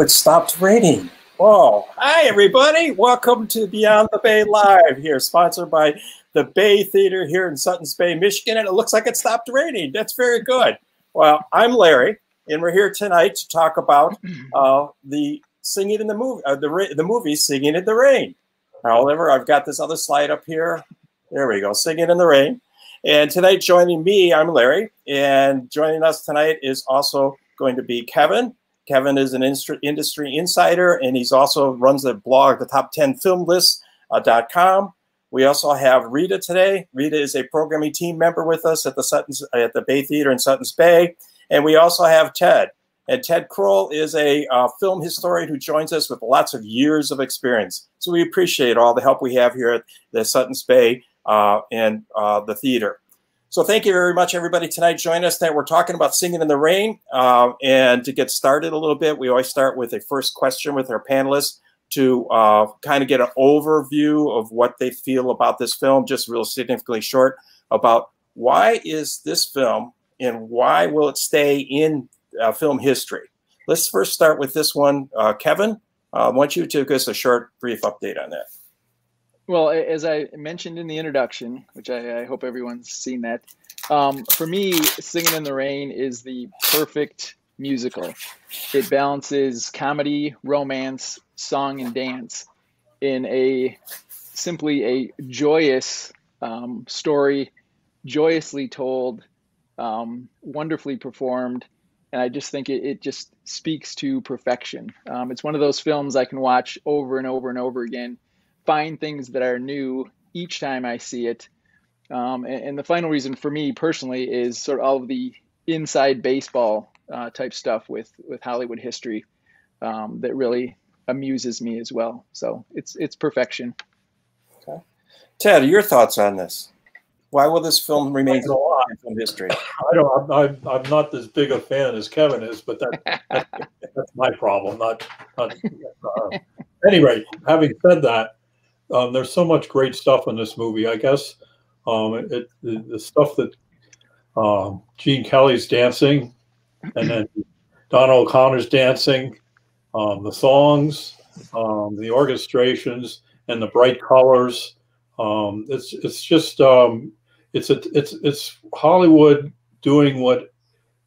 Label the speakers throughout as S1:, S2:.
S1: It stopped raining. Whoa. Hi, everybody. Welcome to Beyond the Bay Live here, sponsored by the Bay Theater here in Suttons Bay, Michigan. And it looks like it stopped raining. That's very good. Well, I'm Larry, and we're here tonight to talk about uh, the singing in the movie, uh, the, the movie Singing in the Rain. However, I've got this other slide up here. There we go, Singing in the Rain. And tonight, joining me, I'm Larry, and joining us tonight is also going to be Kevin. Kevin is an industry, insider, and he's also runs the blog, the top 10 film list.com. Uh, we also have Rita today. Rita is a programming team member with us at the Suttons, at the Bay Theater in Suttons Bay. And we also have Ted. And Ted Kroll is a uh, film historian who joins us with lots of years of experience. So we appreciate all the help we have here at the Suttons Bay uh, and uh, the theater. So thank you very much, everybody, tonight. Join us that we're talking about Singing in the Rain. Uh, and to get started a little bit, we always start with a first question with our panelists to uh, kind of get an overview of what they feel about this film, just real significantly short, about why is this film and why will it stay in uh, film history. Let's first start with this one. Uh, Kevin, uh, I want you to give us a short, brief update on that.
S2: Well, as I mentioned in the introduction, which I, I hope everyone's seen that, um, for me, Singing in the Rain is the perfect musical. It balances comedy, romance, song, and dance in a simply a joyous um, story, joyously told, um, wonderfully performed. And I just think it, it just speaks to perfection. Um, it's one of those films I can watch over and over and over again find things that are new each time I see it. Um, and, and, the final reason for me personally is sort of all of the inside baseball uh, type stuff with with Hollywood history um, that really amuses me as well. So it's it's perfection.
S1: Okay, Ted, your thoughts on this? Why will this film remain so in history?
S3: I don't. I'm, I'm not as big a fan as Kevin is, but that, that that's my problem. Not. not uh, anyway, having said that, um, there's so much great stuff in this movie. I guess um, it, the, the, stuff that um, Gene Kelly's dancing, and then Donald O'Connor's dancing, um, the songs, um, the orchestrations, and the bright colors. Um, it's it's just it's a, it's it's Hollywood doing what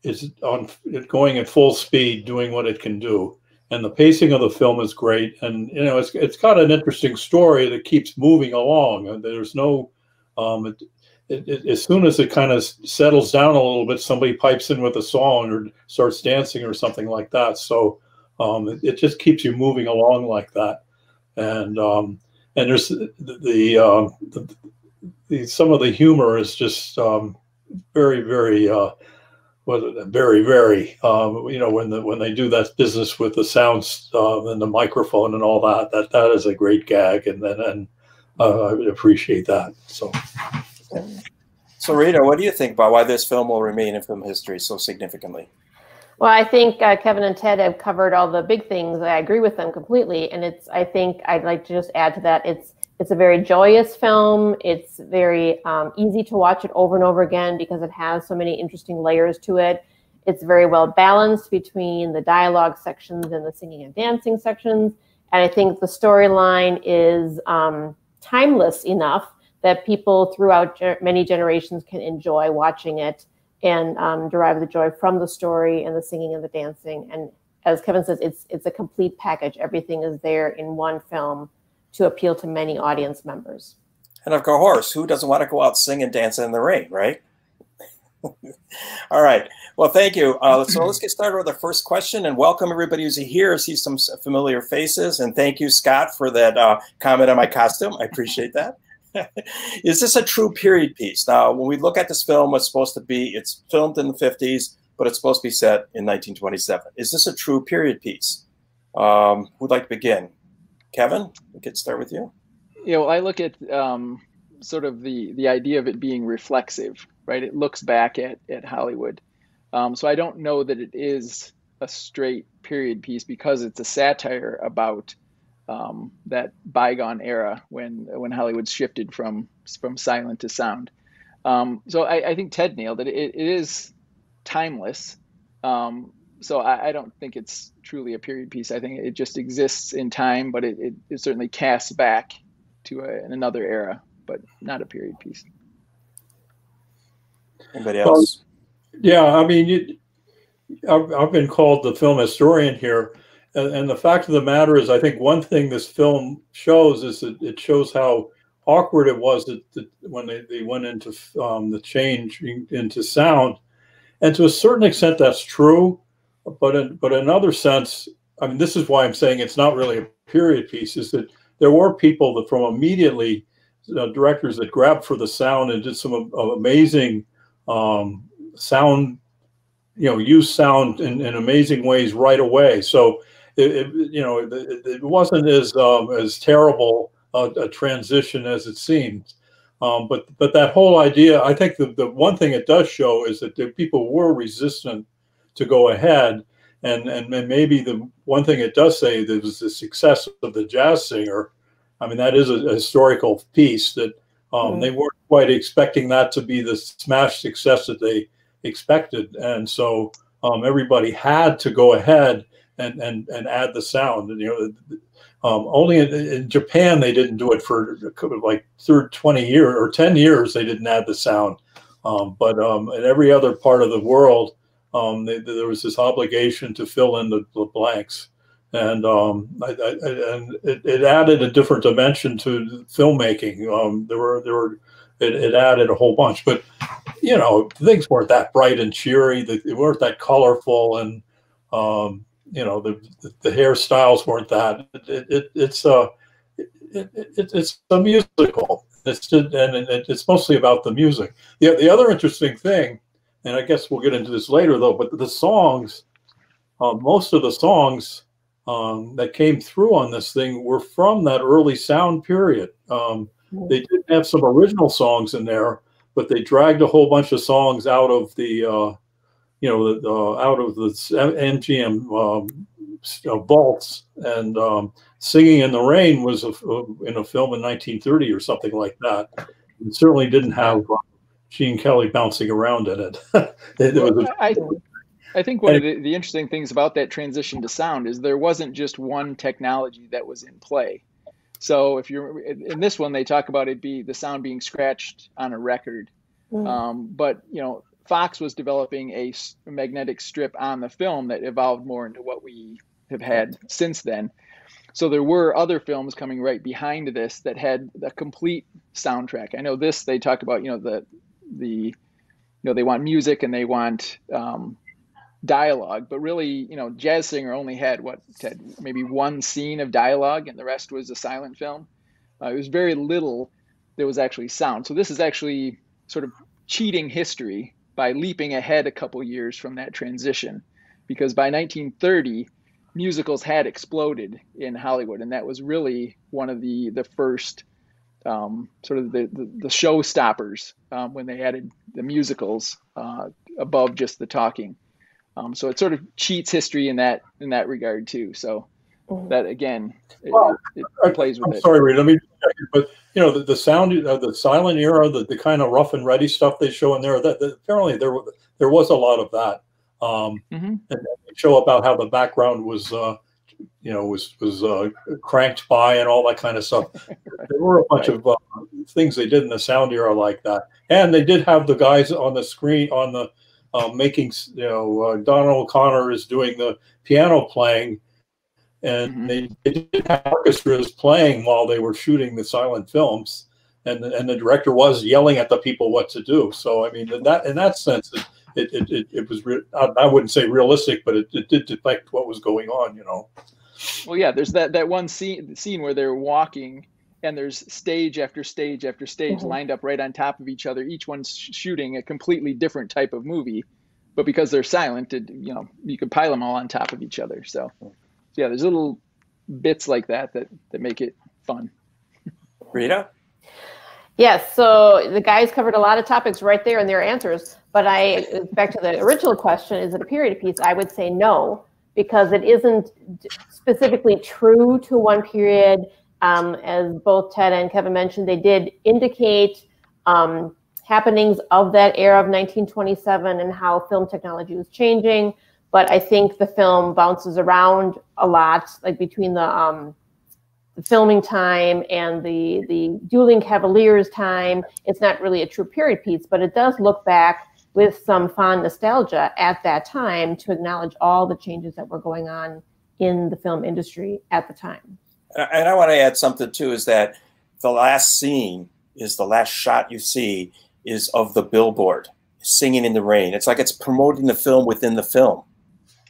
S3: is on going at full speed, doing what it can do. And the pacing of the film is great. And you know it's it's got an interesting story that keeps moving along. There's no um, it, it, it, as soon as it kind of settles down a little bit somebody pipes in with a song or starts dancing or something like that. So um, it, just keeps you moving along like that. And um, and there's the the, um, the, the, some of the humor is just um, very very uh, was very very um, you know when the when they do that business with the sounds uh, and the microphone and all that that that is a great gag and then and uh, I would appreciate that so.
S1: So Rita, what do you think about why this film will remain in film history so significantly?
S4: Well, I think uh, Kevin and Ted have covered all the big things. I agree with them completely, and it's. I think I'd like to just add to that. It's it's a very joyous film. It's very um, easy to watch it over and over again because it has so many interesting layers to it. It's very well balanced between the dialogue sections and the singing and dancing sections. And I think the storyline is um, timeless enough that people throughout many generations can enjoy watching it and um, derive the joy from the story and the singing and the dancing. And as Kevin says, it's it's a complete package. Everything is there in one film to appeal to many audience members.
S1: And of course, who doesn't want to go out sing and dance in the rain, right? All right. Well, thank you. Uh, so let's get started with the first question and welcome everybody who's here. I see some familiar faces and thank you, Scott, for that uh, comment on my costume. I appreciate that. Is this a true period piece? Now, when we look at this film, it's supposed to be, it's filmed in the 50s, but it's supposed to be set in 1927. Is this a true period piece? Um, who'd like to begin? Kevin, we could start with you.
S2: Yeah, well, I look at um, sort of the the idea of it being reflexive, right? It looks back at at Hollywood. Um, so I don't know that it is a straight period piece because it's a satire about um, that bygone era when when Hollywood shifted from from silent to sound. Um, so I, I, think Ted nailed it. It, it is timeless. Um, so I, I, don't think it's truly a period piece. I think it just exists in time, but it, it, it certainly casts back to a, another era, but not a period piece.
S1: Anybody else?
S3: Well, yeah, I mean, you, I've, I've, been called the film historian here, and, and, the fact of the matter is, I think one thing this film shows is that it shows how awkward it was that, that when they, they went into um, the change into sound, and to a certain extent, that's true, but in, but in another sense, I mean, this is why I'm saying it's not really a period piece. Is that there were people that from immediately uh, directors that grabbed for the sound and did some amazing um, sound, you know, use sound in, in, amazing ways right away. So it, it you know, it, it, wasn't as um, as terrible a, a, transition as it seemed. Um, but but that whole idea, I think the, the one thing it does show is that the people were resistant to go ahead. And, and maybe the one thing it does say that was the success of the jazz singer. I mean, that is a, a historical piece that um, mm. They weren't quite expecting that to be the smash success that they expected, and so um, everybody had to go ahead and and and add the sound. And you know, um, only in, in, Japan they didn't do it for like third twenty years or ten years. They didn't add the sound, um, but um, in every other part of the world, um, they, there was this obligation to fill in the, the blanks and um, I, I, and it, it, added a different dimension to filmmaking. Um, there were there were it, it, added a whole bunch, but you know things weren't that bright and cheery. They, weren't that colorful, and um, you know the, the, the hairstyles weren't that. It, it's a it's a musical. It's and it's mostly about the music. The the other interesting thing, and I guess we'll get into this later though, but the songs. Uh, most of the songs um, that came through on this thing were from that early sound period. Um, they did have some original songs in there, but they dragged a whole bunch of songs out of the, uh, you know, the, uh, out of the MGM um, uh, vaults. And um, "Singing in the Rain" was a, a, in a film in 1930 or something like that. It certainly didn't have Gene Kelly bouncing around in it. it, it was
S2: a, I, I think one of the, the, interesting things about that transition to sound is there wasn't just one technology that was in play. So if you're in this one, they talk about it be the sound being scratched on a record. Mm. Um, but you know, Fox was developing a magnetic strip on the film that evolved more into what we have had since then. So there were other films coming right behind this that had a complete soundtrack. I know this they talk about, you know, the the you know they want music and they want um, dialogue, but really, you know, Jazz Singer only had what had maybe one scene of dialogue, and the rest was a silent film. Uh, it was very little there was actually sound. So this is actually sort of cheating history by leaping ahead a couple years from that transition, because by 1930 musicals had exploded in Hollywood, and that was really one of the the first um, sort of the the, the showstoppers um, when they added the musicals uh, above just the talking. Um, so it sort of cheats history in that in that regard too. So mm-hmm. that again, it, well, it, it plays with
S3: I'm
S2: it.
S3: Sorry, Reed, let me. But you know, the, the sound, uh, the silent era, the, the kind of rough and ready stuff they show in there. That, that apparently there there was a lot of that. Um, mm-hmm. And they show about how the background was, uh, you know, was was uh, cranked by and all that kind of stuff. there were a bunch right. of uh, things they did in the sound era like that, and they did have the guys on the screen on the um, making, you know, uh, Donald O'Connor is doing the piano playing, and mm-hmm. they, they did have orchestras playing while they were shooting the silent films. and and the director was yelling at the people what to do. So I mean, in that in that sense, it it it, it was re- I wouldn't say realistic, but it, it did depict what was going on. You know.
S2: Well, yeah, there's that that one scene scene where they're walking and there's stage after stage after stage mm-hmm. lined up right on top of each other. Each one's shooting a completely different type of movie, but because they're silent, it, you know, you could pile them all on top of each other. So, yeah, there's little bits like that that that make it fun.
S1: Rita.
S4: Yes, so the guys covered a lot of topics right there in their answers. But I, back to the original question, is it a period piece? I would say no, because it isn't specifically true to one period. Um, as both Ted and Kevin mentioned, they did indicate um, happenings of that era of 1927 and how film technology was changing. But I think the film bounces around a lot, like between the um, the filming time and the the dueling cavaliers time it's not really a true period piece but it does look back with some fond nostalgia at that time to acknowledge all the changes that were going on in the film industry at the time.
S1: And i want to add something too is that the last scene is the last shot you see is of the billboard singing in the rain. It's like it's promoting the film within the film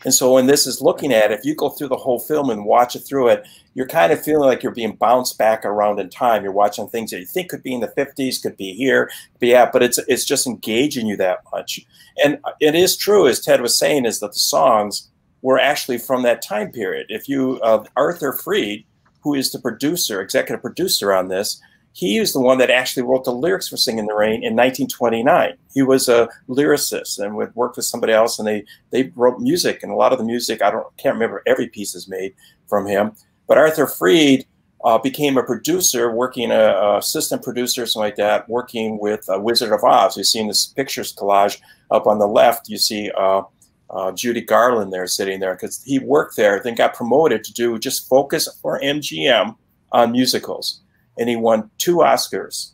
S1: and so when this is looking at, if you go through the whole film and watch it through it, you're kind of feeling like you're being bounced back around in time. You're watching things that you think could be in the 50s, could be here, but yeah, but it's it's just engaging you that much. And it is true, as Ted was saying, is that the songs were actually from that time period. If you uh, Arthur Freed, who is the producer, executive producer on this, he was the one that actually wrote the lyrics for Singing in the Rain in 1929. He was a lyricist and would work with somebody else, and they they wrote music. And a lot of the music, I don't can't remember every piece is made from him. But Arthur Freed uh, became a producer, working a, a, assistant producer, something like that, working with uh, Wizard of Oz. You see in this pictures collage up on the left, you see uh, uh Judy Garland there sitting there because he worked there, then got promoted to do just focus for MGM on musicals and he won two Oscars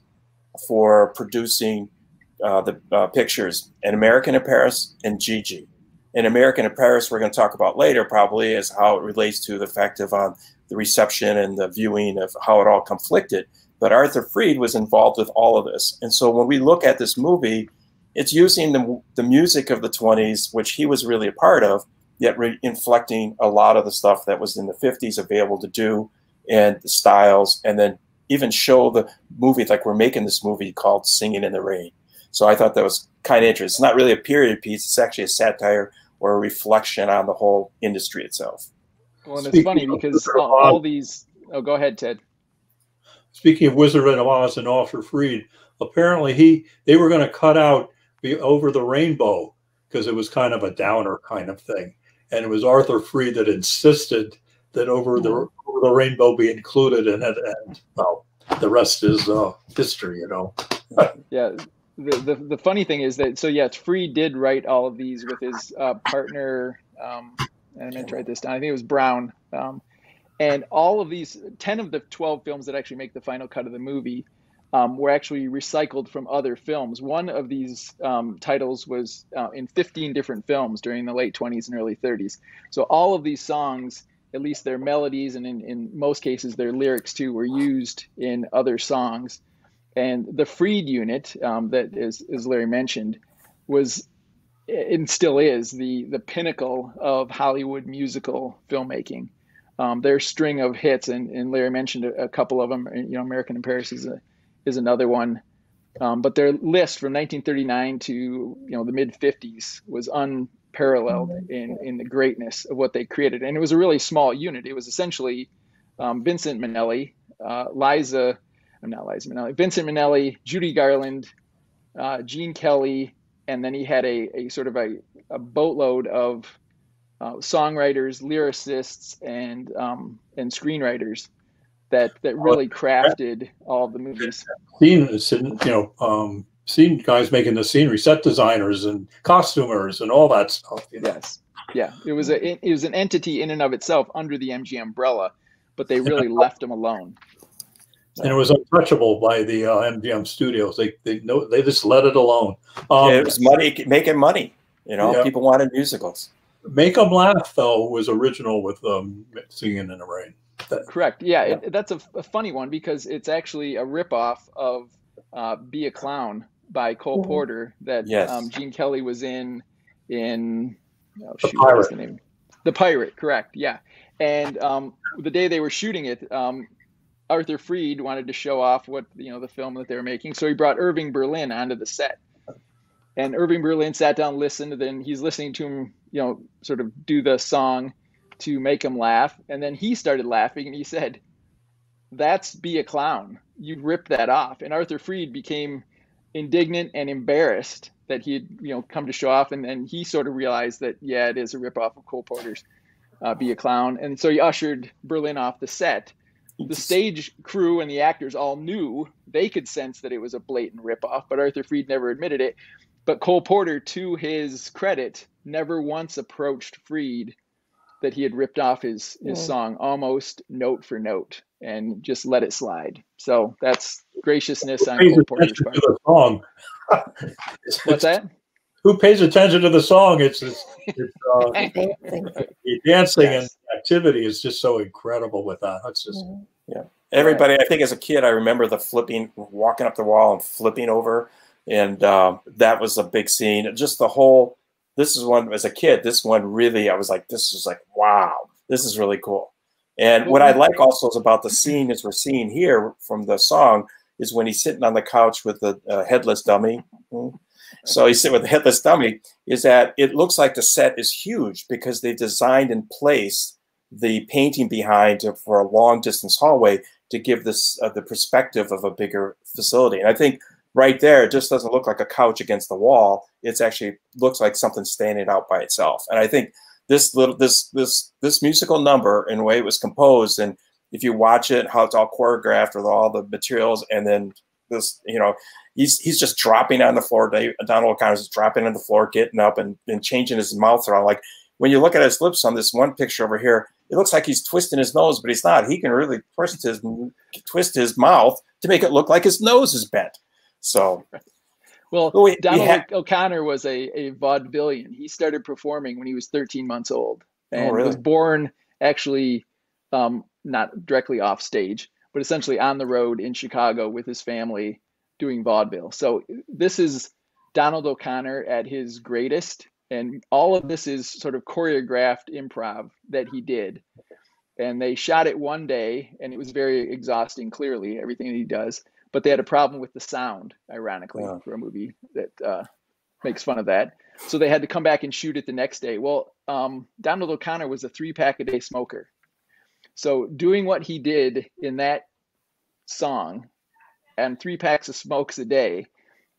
S1: for producing uh, the uh, pictures An American in Paris and Gigi. In American in Paris, we're going to talk about later probably is how it relates to the effect of on the reception and the viewing of how it all conflicted. But Arthur Freed was involved with all of this. And so when we look at this movie, it's using the, the music of the 20s, which he was really a part of, yet inflecting a lot of the stuff that was in the 50s available to do and the styles, and then even show the movie like we're making this movie called Singing in the Rain. So I thought that was kind of interesting. It's not really a period piece; it's actually a satire or a reflection on the whole industry itself.
S2: Well, and it's funny because all, all these. Oh, go ahead, Ted.
S3: Speaking of Wizard of Oz and Arthur Freed, apparently he they were going to cut out the Over the Rainbow because it was kind of a downer kind of thing, and it was Arthur Freed that insisted that Over the hmm. The rainbow be included in it, and well, the rest is uh, history, you know.
S2: yeah. The, the, the funny thing is that so yeah, Freed did write all of these with his uh, partner. Um, and I write this down. I think it was Brown. Um, and all of these, ten of the twelve films that actually make the final cut of the movie, um, were actually recycled from other films. One of these um, titles was uh, in 15 different films during the late 20s and early 30s. So all of these songs at least their melodies and in, in most cases their lyrics too were used in other songs. And the freed unit um, that is, as larry mentioned was and still is the the pinnacle of hollywood musical filmmaking. Um, their string of hits and, and larry mentioned a, a, couple of them you know american in paris is a is another one. Um, but their list from 1939 to you know the mid 50s was un paralleled mm-hmm. in in the greatness of what they created. And it was a really small unit. It was essentially um, Vincent Minnelli, uh, Liza, I'm not Liza Minnelli, Vincent Minnelli, Judy Garland, uh, Gene Kelly, and then he had a, a sort of a, a boatload of uh, songwriters, lyricists, and um, and screenwriters that that really crafted all of the movies.
S3: Seen, you know, um, scene guys making the scenery, set designers and costumers and all that stuff.
S2: You know? Yes, yeah, it was a it was an entity in and of itself under the MG umbrella, but they really left them alone.
S3: And it was untouchable by the uh, MGM studios. They they no, they just let it alone.
S1: Um, yeah, it was money making money. You know, yeah. people wanted musicals.
S3: Make them laugh though was original with um, singing in the rain.
S2: Correct. Yeah, yeah. It, that's a, a, funny one because it's actually a ripoff of uh, "Be a Clown" by Cole mm-hmm. Porter that
S1: yes.
S2: um, Gene Kelly was in in
S3: oh, the pirate.
S2: the name? The Pirate. Correct. Yeah. And um, the day they were shooting it, um, Arthur Freed wanted to show off what you know the film that they were making, so he brought Irving Berlin onto the set. And Irving Berlin sat down, listened, and then he's listening to him, you know, sort of do the song to make him laugh. And then he started laughing and he said, That's be a clown. You ripped that off. And Arthur Freed became indignant and embarrassed that he had, you know, come to show off. And then he sort of realized that, yeah, it is a ripoff of Cole Porter's uh, Be a Clown. And so he ushered Berlin off the set. The stage crew and the actors all knew they could sense that it was a blatant ripoff, but Arthur Freed never admitted it. But Cole Porter, to his credit, never once approached Freed that he had ripped off his his song almost note for note and just let it slide. So that's graciousness on Cole Porter's part.
S3: The song.
S2: What's that?
S3: Who pays attention to the song? It's, it's, it's uh, the dancing yes. and activity is just so incredible with that. That's just
S1: yeah. Everybody, I think as a kid, I remember the flipping, walking up the wall and flipping over, and uh, that was a big scene. Just the whole this is one as a kid. This one really, I was like, this is like, wow, this is really cool. And what I like also is about the scene, as we're seeing here from the song, is when he's sitting on the couch with the uh, headless dummy. Hmm. So he's sitting with the headless dummy. Is that it looks like the set is huge because they designed and placed the painting behind for a long distance hallway to give this uh, the perspective of a bigger facility. And I think right there, it just doesn't look like a couch against the wall. It's actually looks like something standing out by itself. And I think this little this this this musical number and the way it was composed, and if you watch it, how it's all choreographed with all the materials, and then this, you know, he's he's just dropping on the floor. Donald O'Connor's just dropping on the floor, getting up and, and changing his mouth around. Like when you look at his lips on this one picture over here, it looks like he's twisting his nose, but he's not. He can really twist his twist his mouth to make it look like his nose is bent. So,
S2: well, we, Donald we O'Connor was a, a vaudevillian. He started performing when he was 13 months old oh, and oh, really? was born actually um, not directly off stage, but essentially on the road in Chicago with his family doing vaudeville. So this is Donald O'Connor at his greatest. And all of this is sort of choreographed improv that he did. And they shot it one day, and it was very exhausting, clearly, everything that he does but they had a problem with the sound, ironically, yeah. for a movie that uh, makes fun of that. So they had to come back and shoot it the next day. Well, um, Donald O'Connor was a three pack a day smoker. So doing what he did in that song and three packs of smokes a day,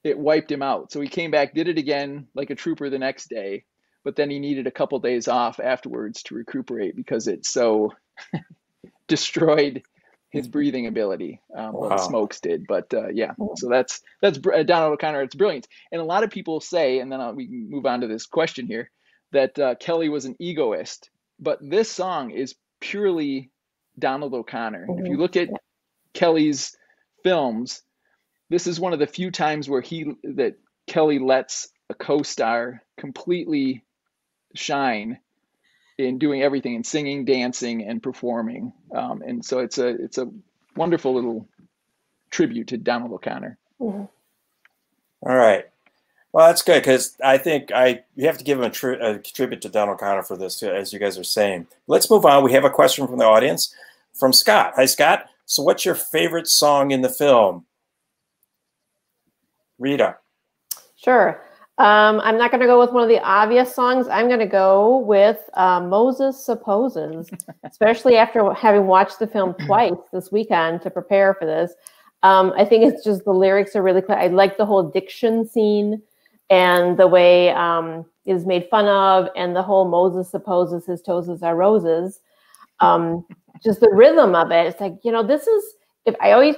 S2: it wiped him out. So he came back, did it again like a trooper the next day, but then he needed a couple days off afterwards to recuperate because it so destroyed his breathing ability. Um, wow. Well, Smokes did, but uh, yeah. So that's that's uh, Donald O'Connor. It's brilliant, and a lot of people say, and then I'll, we can move on to this question here, that uh, Kelly was an egoist, but this song is purely Donald O'Connor. Mm-hmm. If you mm-hmm. look at Kelly's films, this is one of the few times where he that Kelly lets a co-star completely shine in doing everything in singing, dancing, and performing. Um, and so it's a it's a wonderful little tribute to Donald O'Connor.
S1: Mm-hmm. All right. Well, that's good because I think I you have to give him a, tri- a, tribute to Donald O'Connor for this, as you guys are saying. Let's move on. We have a question from the audience from Scott. Hi, Scott. So, what's your favorite song in the film? Rita.
S4: Sure. Um, I'm not going to go with one of the obvious songs. I'm going to go with uh, Moses Supposes, especially after having watched the film twice this weekend to prepare for this. Um, I think it's just the lyrics are really clear. I like the whole diction scene and the way um, is made fun of, and the whole Moses supposes his toes are roses. Um, just the rhythm of it. It's like, you know, this is, if I always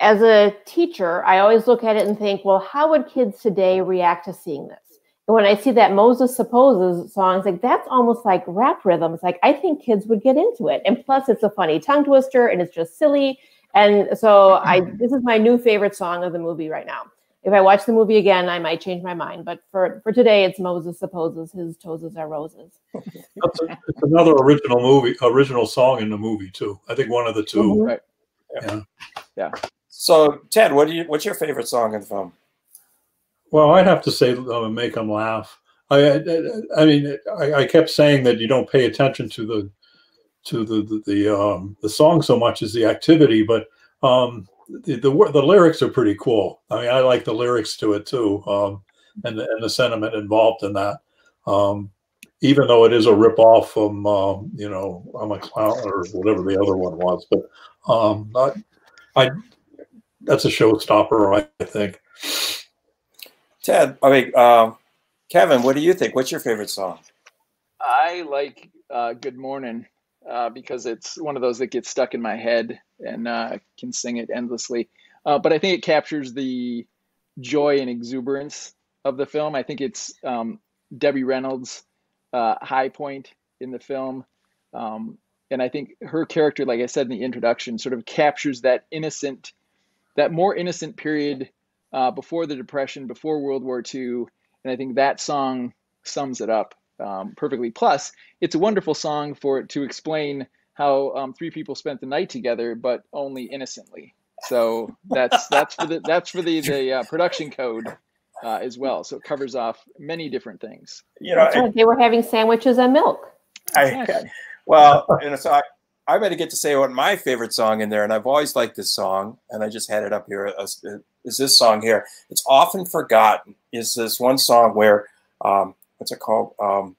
S4: as a teacher, I always look at it and think, well, how would kids today react to seeing this? And when I see that Moses Supposes song, it's like that's almost like rap rhythms. Like I think kids would get into it. And plus it's a funny tongue twister and it's just silly. And so I this is my new favorite song of the movie right now. if I watch the movie again, I might change my mind. But for for today, it's Moses supposes his toes are roses.
S3: That's a, it's another original movie, original song in the movie too. I think one of the 2
S4: Mhm.
S2: Right.
S3: Yeah.
S2: Yeah.
S1: So Ted, what do you? What's your favorite song in the film?
S3: Well, I'd have to say uh, make them laugh. I, I, I mean, I, I kept saying that you don't pay attention to the to the the the, um, the song so much as the activity, but um, the, the the lyrics are pretty cool. I mean, I like the lyrics to it too, um, and the, and the sentiment involved in that. Um, even though it is a rip off from um, you know I'm a clown or whatever the other one was, but um, I, I that's a showstopper, I think.
S1: Ted, I mean, um, Kevin, what do you think? What's your favorite song?
S2: I like uh, Good Morning uh, because it's one of those that gets stuck in my head and uh, can sing it endlessly. Uh, but I think it captures the joy and exuberance of the film. I think it's um, Debbie Reynolds' uh, high point in the film. Um, and I think her character, like I said in the introduction, sort of captures that innocent, that more innocent period uh, before the Depression, before World War II. And I think that song sums it up um, perfectly. Plus, it's a wonderful song for it to explain how um, three people spent the night together, but only innocently. So that's that's for the that's for the the uh, production code uh, as well. So it covers off many different things.
S1: You know,
S4: That's right. They were having sandwiches and milk.
S1: I,
S2: Exactly.
S1: well, and so I, Going to get to say what my favorite song in there, and I've always liked this song, and I just had it up here. uh, this song here? It's often forgotten. Is this one song where, um, what's it called? Um,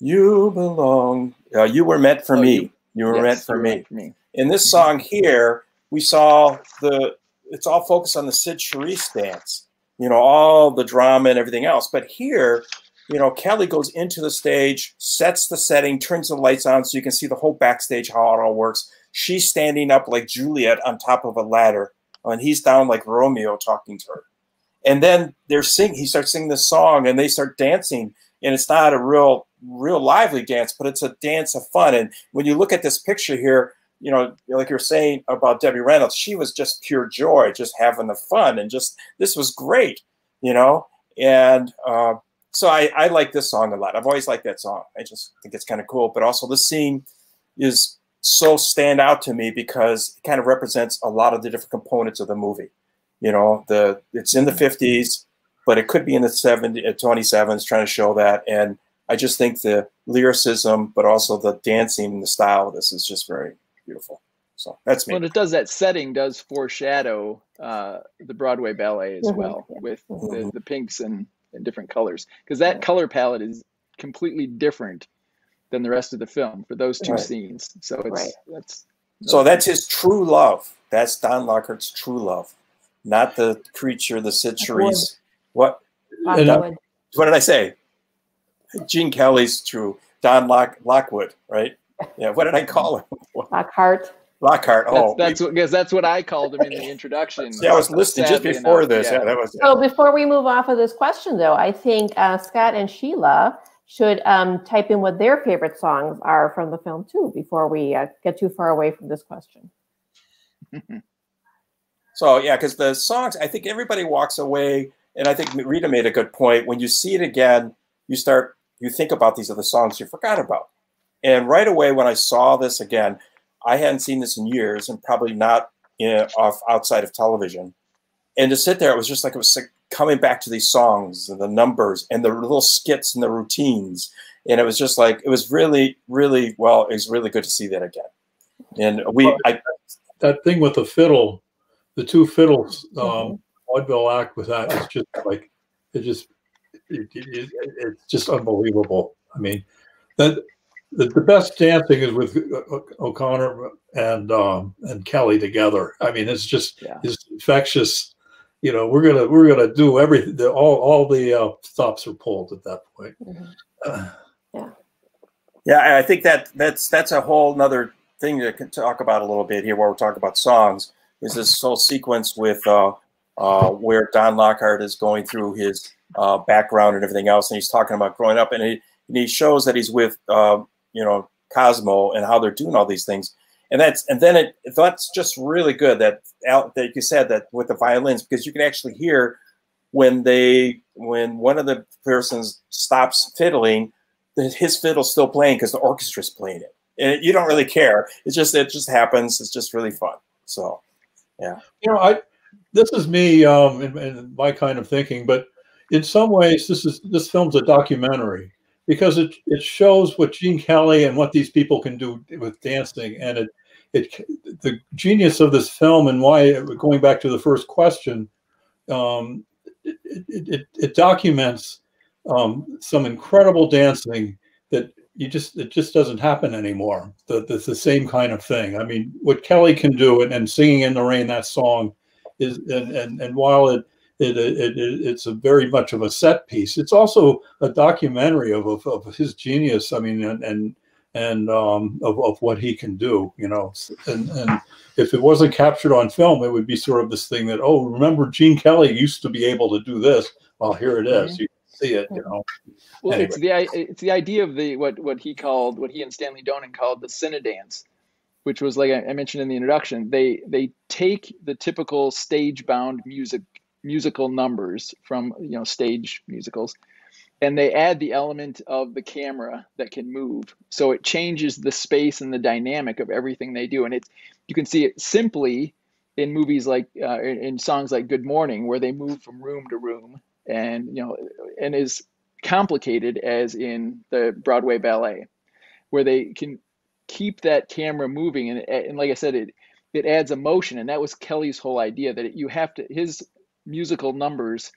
S1: you belong. Uh, you were meant for
S2: Oh,
S1: me.
S2: you-
S1: You, were
S2: Yes,
S1: meant for me.
S2: for me.
S1: In this song here, we saw the. It's all focused on the Cyd Charisse dance. You know, all the drama and everything else. But here, you know, Kelly goes into the stage, sets the setting, turns the lights on so you can see the whole backstage, how it all works. She's standing up like Juliet on top of a ladder, and he's down like Romeo talking to her. And then they're sing. He starts singing this song, and they start dancing. And it's not a real, real lively dance, but it's a dance of fun. And when you look at this picture here, you know, like you're saying about Debbie Reynolds, she was just pure joy, just having the fun, and just this was great, you know. And uh, so I, I like this song a lot. I've always liked that song. I just think it's kind of cool. But also, the scene is so stand out to me because it kind of represents a lot of the different components of the movie. You know, the it's in the 50s, but it could be in the 70s, 27s, trying to show that. And I just think the lyricism, but also the dancing and the style of this is just very beautiful. So that's me.
S2: Well, it does that setting does foreshadow uh, the Broadway ballet as
S4: Mhm,
S2: well with the,
S1: Mhm.
S2: the pinks and, and different colors because that color palette is completely different than the rest of the film for those two
S1: Right.
S2: scenes. So it's
S4: Right.
S2: that's
S1: So that's his true love. That's Don Lockhart's true love, not the creature, the Cyd
S4: Like
S1: Charisse. What?
S4: Lockwood.
S1: What did I say? Gene Kelly's true. Don Lock Lockwood, right? Yeah. What did I call him?
S4: Lockhart.
S1: Lockhart.
S2: that's,
S1: Oh,
S2: that's what because that's what I called him in the introduction.
S1: yeah, I was listening just before
S2: enough,
S1: this.
S2: yeah.
S1: Yeah, that was.
S4: So before we move off of this question, though, I think uh, Scott and Sheila should um, type in what their favorite songs are from the film too, before we uh, get too far away from this question.
S1: So yeah, because the songs, I think everybody walks away, and I think Rita made a good point. When you see it again, you start you think about these other songs you forgot about, and right away when I saw this again, I hadn't seen this in years, and probably not in, off outside of television. And to sit there, it was just like it was like coming back to these songs and the numbers and the little skits and the routines, and it was just like it was really, really well. It was really good to see that again. And we, I,
S3: that thing with the fiddle, the two fiddles, um,
S4: Mhm.
S3: vaudeville act with that is just like it just it, it, it- it's just unbelievable. I mean, that the, the best dancing is with uh, O'Connor and um, and Kelly together. I mean, it's just
S2: Yeah.
S3: it's infectious. You know, we're gonna we're gonna do everything. The, all all the uh, stops are pulled at that point.
S4: Mhm.
S3: Uh,
S1: Yeah, I think that that's that's a whole nother thing to can talk about a little bit here, where we're talking about songs. Is this whole sequence with uh, uh, where Don Lockhart is going through his uh, background and everything else, and he's talking about growing up, and he and he shows that he's with uh, you know Cosmo and how they're doing all these things, and that's and then it that's just really good that Al- that you said that with the violins because you can actually hear when they when one of the persons stops fiddling, his fiddle's still playing because the orchestra's playing it. And you don't really care. It's just it just happens. It's just really fun. So, yeah.
S3: You know, I this is me um, in my kind of thinking, but in some ways, this is this film's a documentary because it it shows what Gene Kelly and what these people can do with dancing, and it it the genius of this film and why going back to the first question, um, it, it, it, documents um, some incredible dancing that you just it just doesn't happen anymore. The, the, the same kind of thing. I mean, what Kelly can do and, and singing in the rain that song is and and, and while it it, it, it, it's a very much of a set piece. It's also a documentary of, of, of his genius. I mean, and and, and um, of, of what he can do. You know, and and if it wasn't captured on film, it would be sort of this thing that oh, remember Gene Kelly used to be able to do this. Well, here it is. Mm-hmm. You can see it. You know.
S2: Well, anyway. it's the it's the idea of the what what he called what he and Stanley Donen called the Cinedance which was like I mentioned in the introduction, they they take the typical stage bound music musical numbers from you know stage musicals and they add the element of the camera that can move. So it changes the space and the dynamic of everything they do. And it's you can see it simply in movies like uh, in songs like good morning where they move from room to room and you know and is complicated as in the broadway ballet where they can keep that camera moving. And, and like i said it it adds emotion. And that was kelly's whole idea that you have to his musical numbers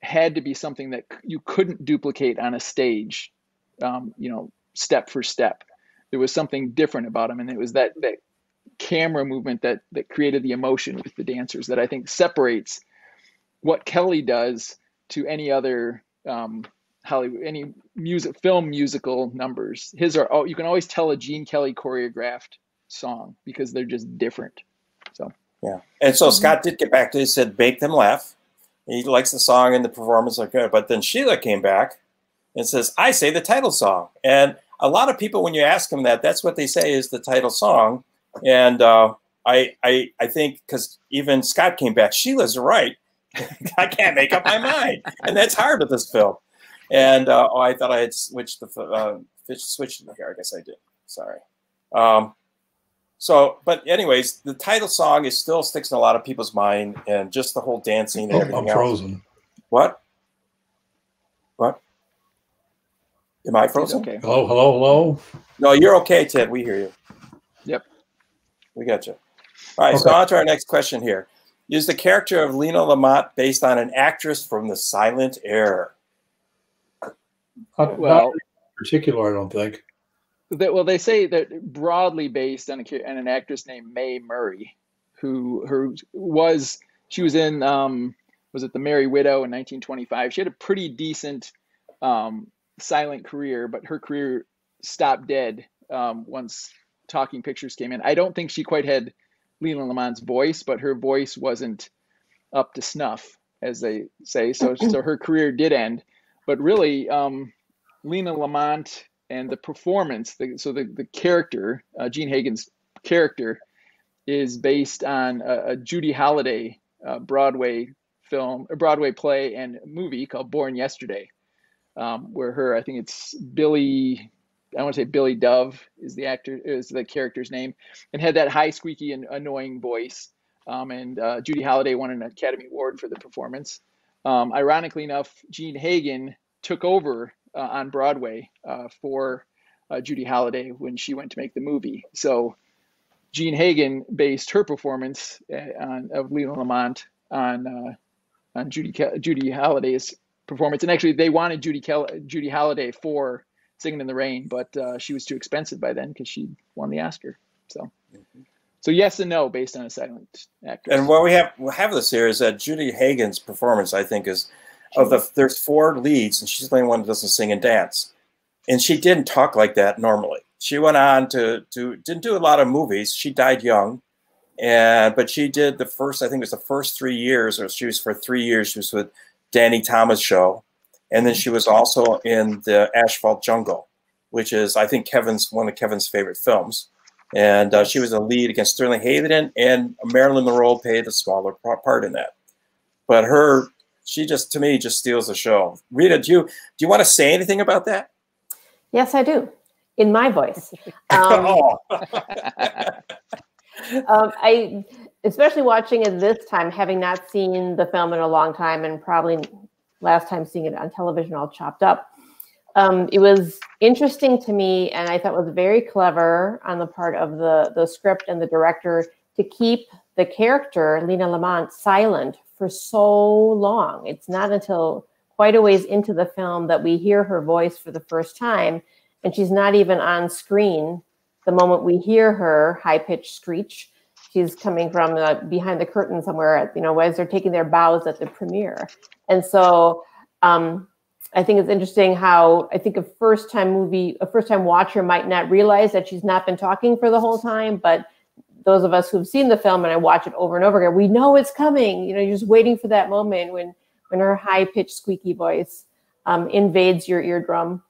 S2: had to be something that you couldn't duplicate on a stage, um, you know, step for step. There was something different about them, and it was that that camera movement that that created the emotion with the dancers that I think separates what Kelly does to any other um, Hollywood, any music, film musical numbers. His are oh, you can always tell a Gene Kelly choreographed song because they're just different. So.
S1: Yeah. And so mm-hmm. Scott did get back to he said, make them laugh. He likes the song and the performance are good. But then Sheila came back and says, I say the title song. And a lot of people, when you ask them that, that's what they say is the title song. And uh, I, I, I think because even Scott came back, Sheila's right. I can't make up my mind. And that's hard with this film. And uh, oh, I thought I had switched the uh, switched here. I guess I did. Sorry. Um, so, but anyways, the title song is still sticks in a lot of people's mind, and just the whole dancing and
S3: oh,
S1: everything.
S3: I'm frozen.
S1: What? What? Am I frozen?
S3: Okay. Hello, hello, hello.
S1: No, you're okay, Ted. We hear you.
S2: Yep.
S1: We got you. All right. Okay. So on to our next question here. Is the character of Lena Lamont based on an actress from The Silent Era?
S3: Not, well, not particular, I don't think
S2: that, well, they say that broadly based on, a, an actress named Mae Murray, who who was she was in um, was it The Merry Widow in 1925. She had a pretty decent um, silent career, but her career stopped dead um, once Talking Pictures came in. I don't think she quite had Lena Lamont's voice, but her voice wasn't up to snuff, as they say. So so her career did end. But really, um, Lena Lamont and the performance. The, so the the character, uh, Jean Hagen's character, is based on a, a Judy Holliday uh, Broadway film, a Broadway play and movie called Born Yesterday, um, where her I think it's Billy. I want to say Billy Dove is the actor is the character's name, and had that high, squeaky, and annoying voice. Um, and uh, Judy Holliday won an Academy Award for the performance. Um, ironically enough, Jean Hagen took over uh, on Broadway uh, for uh, Judy Holliday when she went to make the movie. So Jean Hagen based her performance on, of Lena Lamont on on Judy Judy Holliday's performance. And actually, they wanted Judy Kel- Judy Holliday for Singing in the Rain, but uh, she was too expensive by then because she won the Oscar. So, mm-hmm. so yes and no based on a silent actor.
S1: And what we have we have this here is that Judy Hagen's performance, I think, is of the there's four leads, and she's the only one that doesn't sing and dance. And she didn't talk like that normally. She went on to to didn't do a lot of movies. She died young, and but she did the first. I think it was the first three years, or she was for three years. She was with Danny Thomas show, and then she was also in the Asphalt Jungle, which is I think Kevin's one of Kevin's favorite films. And uh, she was a lead against Sterling Hayden, and Marilyn Monroe played a smaller part in that. But her she just to me just steals the show. Rita, do you do you want to say anything about that?
S4: Yes, I do, in my voice. Um,
S1: oh.
S4: um, I, especially watching it this time, having not seen the film in a long time, and probably last time seeing it on television all chopped up. Um, it was interesting to me, and I thought was very clever on the part of the the script and the director to keep the character Lena Lamont silent for so long. It's not until quite a ways into the film that we hear her voice for the first time, and she's not even on screen the moment we hear her high pitched screech. She's coming from behind the curtain somewhere, at, you know, as they're taking their bows at the premiere. And so um, I think it's interesting how I think a first time movie, a first time watcher might not realize that she's not been talking for the whole time, but those of us who've seen the film and I watch it over and over again, we know it's coming. You know, you're just waiting for that moment when when her high pitched squeaky voice um, invades your eardrum.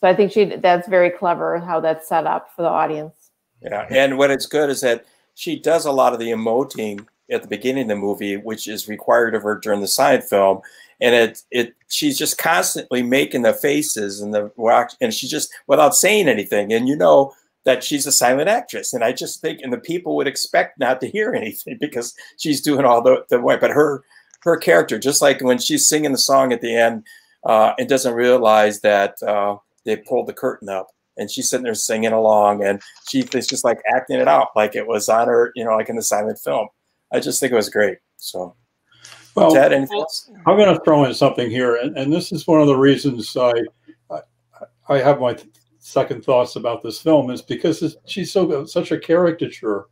S4: So I think she that's very clever how that's set up for the audience.
S1: Yeah, and what it's good is that she does a lot of the emoting at the beginning of the movie, which is required of her during the side film, and it it she's just constantly making the faces and the watch, and she just without saying anything, and you know that she's a silent actress. And I just think, and the people would expect not to hear anything because she's doing all the, the way. But her her character, just like when she's singing the song at the end uh, and doesn't realize that uh, they pulled the curtain up and she's sitting there singing along and she is just like acting it out like it was on her, you know, like in the silent film. I just think it was great. So,
S3: well,
S1: Ted, anything else?
S3: I'm going to throw in something here, and, and this is one of the reasons I I, I have my second thoughts about this film is because she's so such a caricature,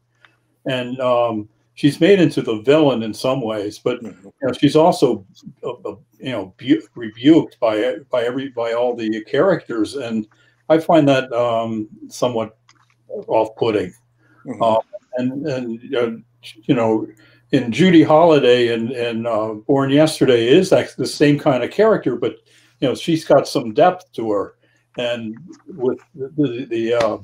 S3: and um, she's made into the villain in some ways, but
S1: Mm-hmm.
S3: you know, she's also uh, uh, you know bu- rebuked by by every by all the characters, and I find that um, somewhat off-putting.
S1: Mhm.
S3: Uh, and and uh, you know, in Judy Holliday and and uh, Born Yesterday is the same kind of character, but you know she's got some depth to her and with the the, uh,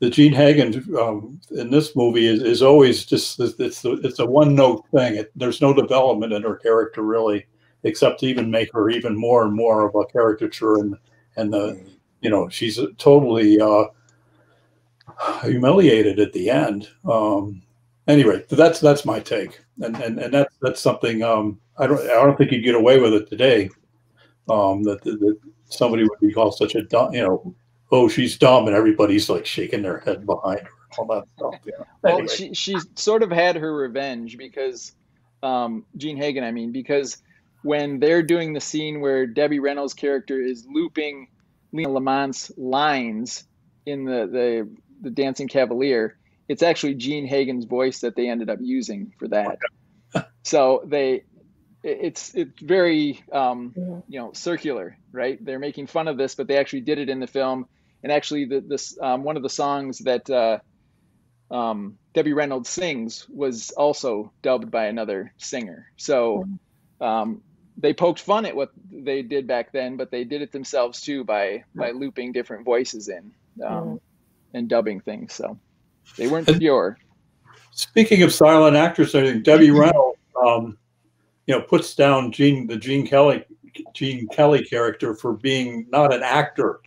S3: the Jean Hagen um, in this movie is, is always just it's a, it's a one note thing. It, there's no development in her character really, except to even make her even more and more of a caricature and and the you know she's totally uh, humiliated at the end. Um, anyway, that's that's my take, and and, and that's that's something um, I don't I don't think you'd get away with it today. Um, that, that, that somebody would be called such a dumb, you know, oh, she's dumb, and everybody's like shaking their head behind her, all that stuff. Know?
S2: Well,
S3: Anyway.
S2: she she sort of had her revenge because um, Jean Hagen, I mean, because when they're doing the scene where Debbie Reynolds' character is looping Lena Lamont's lines in the the the Dancing Cavalier, it's actually Jean Hagen's voice that they ended up using for that. so they it's it's very um,
S4: Yeah.
S2: you know circular, right? They're making fun of this, but they actually did it in the film. And actually, the, this um, one of the songs that uh, um, Debbie Reynolds sings was also dubbed by another singer. So um, they poked fun at what they did back then, but they did it themselves too by by looping different voices in um, and dubbing things. So they weren't
S3: And-
S2: pure.
S3: Speaking of silent actors, I think Debbie Reynolds, um, you know, puts down Gene the Gene Kelly Gene Kelly character for being not an actor,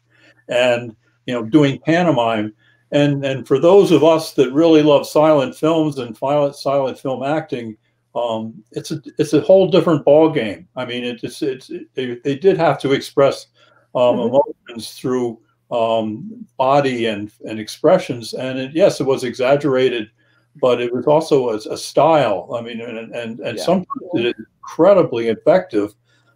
S3: and you know, doing pantomime. And and for those of us that really love silent films and silent silent film acting, um, it's a it's a whole different ball game. I mean, it's it's they, they did have to express um,
S4: Mhm.
S3: emotions through um, body and and expressions, and it, yes, it was exaggerated but it was also a, a style. I mean, and and, and
S2: Yeah.
S3: sometimes it is incredibly effective.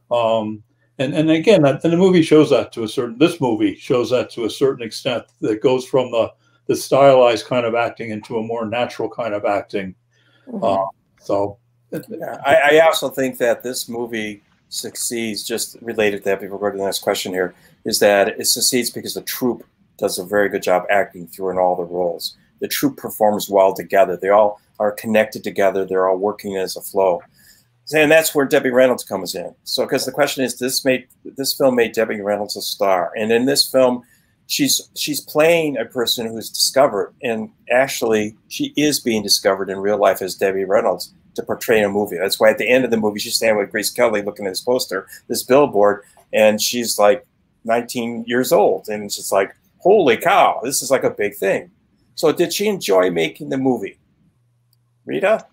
S3: Um, and and again, that, and the movie shows that to a certain. This movie shows that to a certain extent. That goes from the the stylized kind of acting into a more natural kind of acting.
S4: Mhm.
S3: Uh, so,
S1: Yeah, I, I also think that this movie succeeds. Just related to that, before we go to the next question here, is that it succeeds because the troupe does a very good job acting through in all the roles. The troop performs well together. They all are connected together. They're all working as a flow, and that's where Debbie Reynolds comes in. So, because the question is, this made this film made Debbie Reynolds a star, and in this film, she's she's playing a person who's discovered, and actually, she is being discovered in real life as Debbie Reynolds to portray in a movie. That's why at the end of the movie, she's standing with Grace Kelly looking at this poster, this billboard, and she's like 19 years old. And it's just like, holy cow, this is like a big thing. So did she enjoy making the movie? Rita?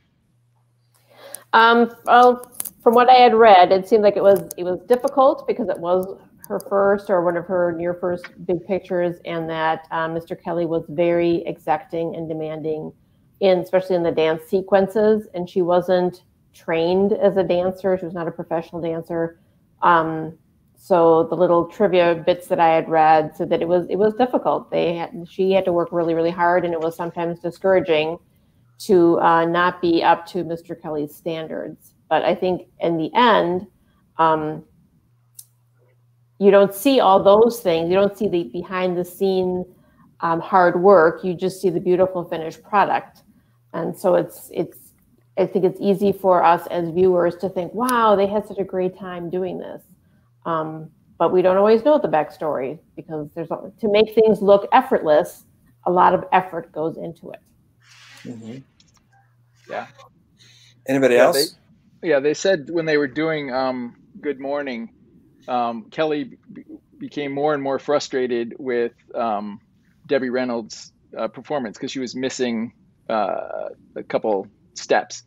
S4: Um, well, from what I had read, it seemed like it was it was difficult because it was her first or one of her near first big pictures, and that um, Mr. Kelly was very exacting and demanding, in especially in the dance sequences, and she wasn't trained as a dancer. She was not a professional dancer. Um, so the little trivia bits that I had read said that it was it was difficult. They had, she had to work really really hard, and it was sometimes discouraging to uh, not be up to Mr. Kelly's standards. But I think in the end, um, you don't see all those things. You don't see the behind the scene um, hard work. You just see the beautiful finished product. And so it's it's I think it's easy for us as viewers to think, wow, they had such a great time doing this. Um, but we don't always know the backstory because there's to make things look effortless. A lot of effort goes into it.
S1: Mm-hmm.
S2: Yeah.
S1: Anybody
S2: Yeah,
S1: else?
S2: Yeah, they said when they were doing um, Good Morning, um, Kelly b- became more and more frustrated with um, Debbie Reynolds' uh, performance because she was missing uh, a couple steps.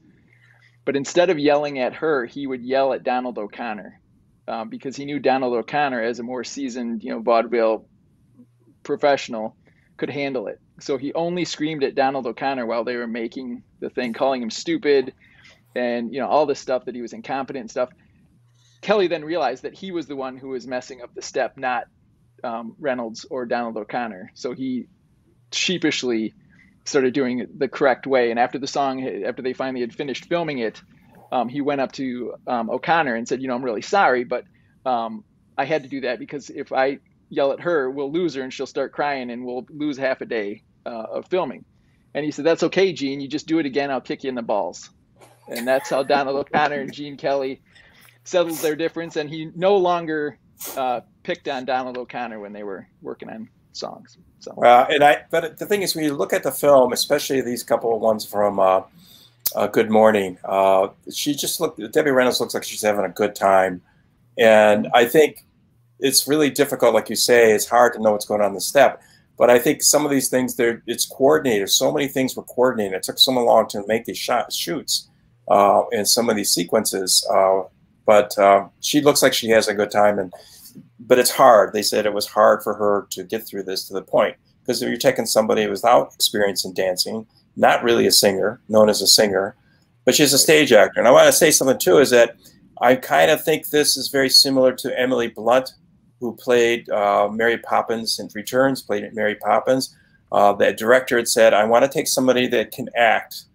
S2: But instead of yelling at her, he would yell at Donald O'Connor um, because he knew Donald O'Connor, as a more seasoned, you know, vaudeville professional, could handle it. So he only screamed at Donald O'Connor while they were making the thing, calling him stupid, and you know all this stuff that he was incompetent and stuff. Kelly then realized that he was the one who was messing up the step, not um, Reynolds or Donald O'Connor. So he sheepishly started doing it the correct way. And after the song, after they finally had finished filming it, um, he went up to um, O'Connor and said, "You know, I'm really sorry, but um, I had to do that because if I yell at her, we'll lose her and she'll start crying and we'll lose half a day uh, of filming." And he said, "That's okay, Gene. You just do it again. I'll kick you in the balls." And that's how Donald O'Connor and Gene Kelly settled their difference. And he no longer uh, picked on Donald O'Connor when they were working on songs. So
S1: Well, and I, but the thing is, when you look at the film, especially these couple of ones from uh, uh, Good Morning, uh, she just looked. Debbie Reynolds looks like she's having a good time, and I think it's really difficult, like you say, it's hard to know what's going on in the step. But I think some of these things, they're it's coordinated. So many things were coordinated. It took so long to make these shot shoots uh, and some of these sequences. Uh, but uh, she looks like she has a good time, and but it's hard. They said it was hard for her to get through this to the point because if you're taking somebody without experience in dancing, not really a singer, known as a singer, but she's a stage actor. And I want to say something too is that I kind of think this is very similar to Emily Blunt, who played uh, Mary Poppins in Returns, played Mary Poppins. Uh, the director had said, I want to take somebody that can act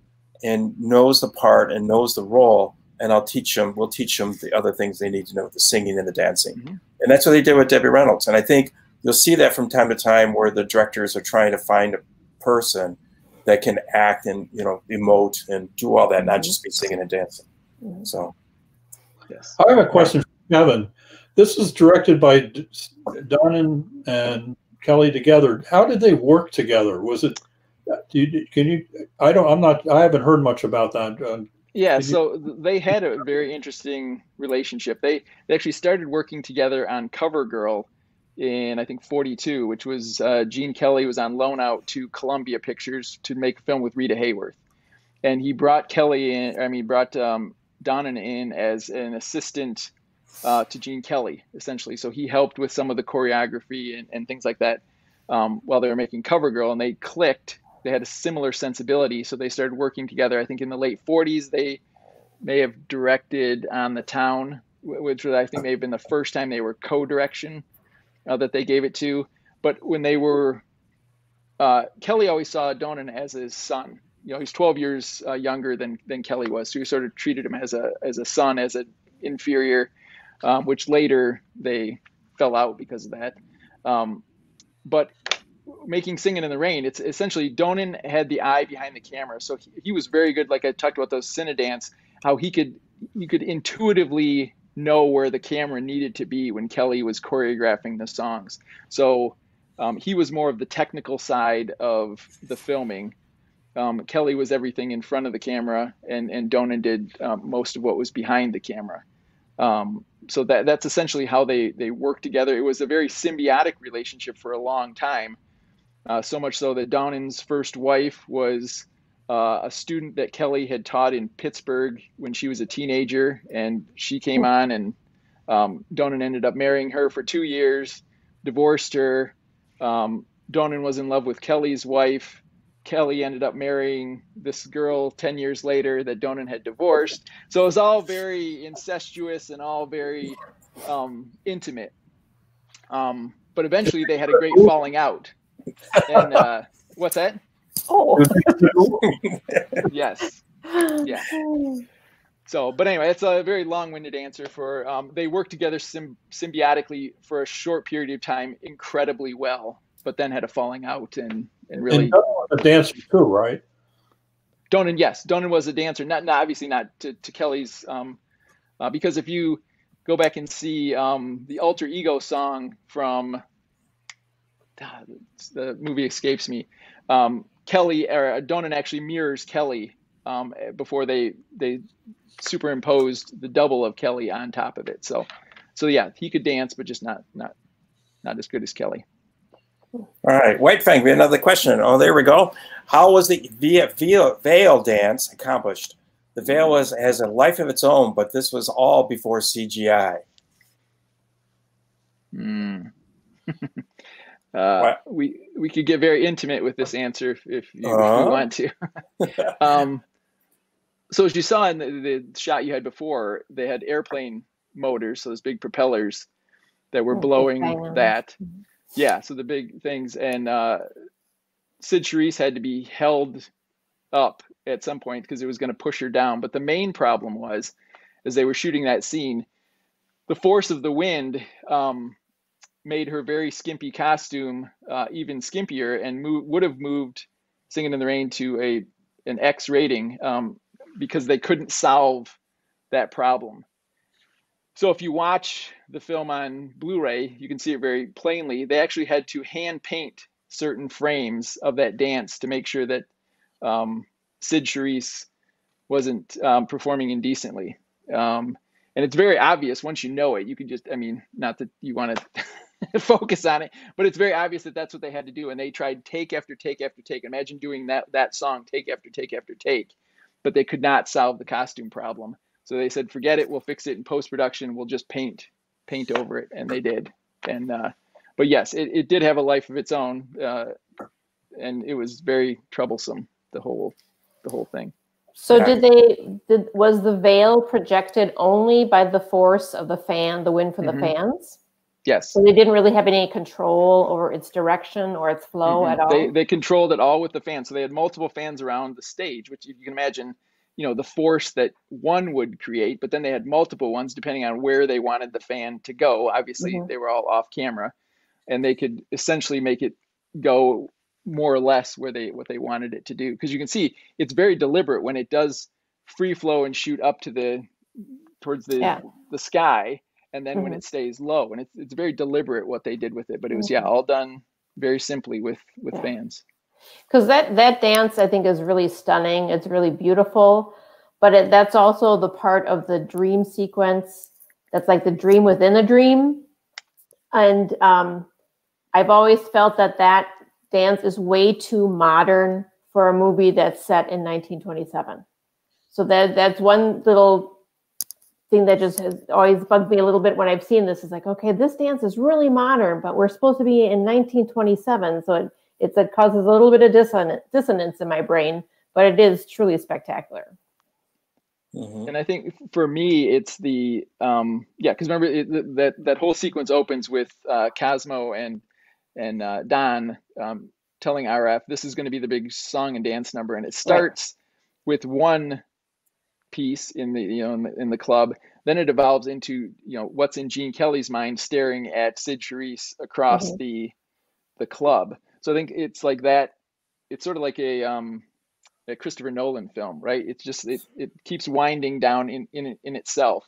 S1: and knows the part and knows the role, and I'll teach them, we'll teach them the other things they need to know, the singing and the dancing.
S2: Mhm.
S1: And that's what they did with Debbie Reynolds. And I think you'll see that from time to time where the directors are trying to find a person that can act and, you know, emote and do all that, not just be singing and dancing. So,
S2: yes.
S3: I have a question for Kevin. This is directed by Don and Kelly together. How did they work together? Was it? Do you, can you? I don't. I'm not. I haven't heard much about that. Uh,
S2: Yeah,
S3: Did you-
S2: so they had a very interesting relationship. They they actually started working together on Cover Girl in I think 42, which was uh, Gene Kelly was on loan out to Columbia Pictures to make a film with Rita Hayworth, and he brought Kelly in. I mean, brought um, Donen in as an assistant uh, to Gene Kelly, essentially. So he helped with some of the choreography and, and things like that um, while they were making Cover Girl, and they clicked. They had a similar sensibility, so they started working together. I think in the late 40s, they may have directed on the town, which I think may have been the first time they were co-direction uh, that they gave it to. But when they were, uh, Kelly always saw Donen as his son. You know, he's 12 years uh, younger than than Kelly was, so he sort of treated him as a as a son, as an inferior, um, which later they fell out because of that. Um, but making singing in the rain it's essentially Donen had the eye behind the camera so he, he was very good like i talked about those cinedance how he could you could intuitively know where the camera needed to be when kelly was choreographing the songs so um, he was more of the technical side of the filming um, Kelly was everything in front of the camera, and and Donen did um, most of what was behind the camera. Um, so that that's essentially how they they worked together. It was a very symbiotic relationship for a long time, uh, so much so that Donen's first wife was uh, a student that Kelly had taught in Pittsburgh when she was a teenager, and she came on, and um, Donen ended up marrying her for two years, divorced her. Um, Donen was in love with Kelly's wife. Kelly ended up marrying this girl 10 years later that Donen had divorced. So it was all very incestuous and all very um, intimate. Um, but eventually they had a great falling out. And uh, what's that?
S4: Oh.
S2: yes. Yeah. So, but anyway, it's a very long-winded answer for um, they worked together sym- symbiotically for a short period of time incredibly well, but then had a falling out and and really
S3: And Donen was a dancer too, right?
S2: Donen, yes, Donen was a dancer. Not, not obviously not to, to Kelly's, um, uh, because if you go back and see um, the alter ego song from the movie escapes me, um, Kelly or Donen actually mirrors Kelly um, before they they superimposed the double of Kelly on top of it. So, so yeah, he could dance, but just not not not as good as Kelly.
S1: All right, White Fang, we have another question. Oh, there we go. How was the via, via veil dance accomplished? The veil was has a life of its own, but this was all before CGI.
S2: Mm. uh, we we could get very intimate with this answer if, if you,
S1: Uh-huh.
S2: if you want to. um, so as you saw in the, the shot you had before, they had airplane motors, so those big propellers that were
S4: Oh,
S2: blowing
S4: fans.
S2: that.
S4: Mhm.
S2: Yeah, so the big things, and uh, Cyd Charisse had to be held up at some point because it was going to push her down. But the main problem was, as they were shooting that scene, the force of the wind um, made her very skimpy costume uh, even skimpier, and would have moved "Singing in the Rain" to a an X rating um, because they couldn't solve that problem. So if you watch the film on Blu-ray, you can see it very plainly. They actually had to hand paint certain frames of that dance to make sure that um, Cyd Charisse wasn't um, performing indecently. Um, and it's very obvious once you know it. You can just, I mean, not that you want to focus on it, but it's very obvious that that's what they had to do. And they tried take after take after take. Imagine doing that that song take after take after take, but they could not solve the costume problem. So they said, forget it. We'll fix it in post production. We'll just paint paint over it, and they did. And uh, but yes, it, it did have a life of its own, uh, and it was very troublesome. The whole the whole thing.
S4: So
S1: Yeah.
S4: did they did was the veil projected only by the force of the fan, the wind from
S2: Mhm.
S4: the fans?
S2: Yes.
S4: So they didn't really have any control over its direction or its flow
S2: Mhm.
S4: at all.
S2: They they controlled it all with the fans. So they had multiple fans around the stage, which you can imagine, you know, the force that one would create, but then they had multiple ones depending on where they wanted the fan to go. Obviously,
S4: Mhm.
S2: they were all off camera, and they could essentially make it go more or less where they what they wanted it to do. Because you can see it's very deliberate when it does free flow and shoot up to the towards the
S4: Yeah.
S2: the sky, and then when
S4: Mhm.
S2: it stays low, and it's it's very deliberate what they did with it. But it was yeah,
S4: Mhm.
S2: all done very simply with with
S4: Yeah.
S2: fans.
S4: because that that dance I think is really stunning. It's really beautiful, but it, that's also the part of the dream sequence. That's like the dream within a dream, and um, I've always felt that that dance is way too modern for a movie that's set in 1927. So that that's one little thing that just has always bugged me a little bit when I've seen this. Is like, okay, this dance is really modern, but we're supposed to be in 1927, so it it's, it causes a little bit of dissonance, dissonance in my brain, but it is truly spectacular.
S1: Mhm.
S2: And I think for me, it's the um, yeah, because remember it, th- that that whole sequence opens with uh, Cosmo and and uh, Don um, telling RF this is going to be the big song and dance number, and it starts with one piece in the you know in the, in the club. Then it evolves into you know what's in Gene Kelly's mind, staring at Cyd Charisse across
S4: Mhm.
S2: the the club. So I think it's like that. It's sort of like a um, a Christopher Nolan film, right? It's just it, it keeps winding down in in, in itself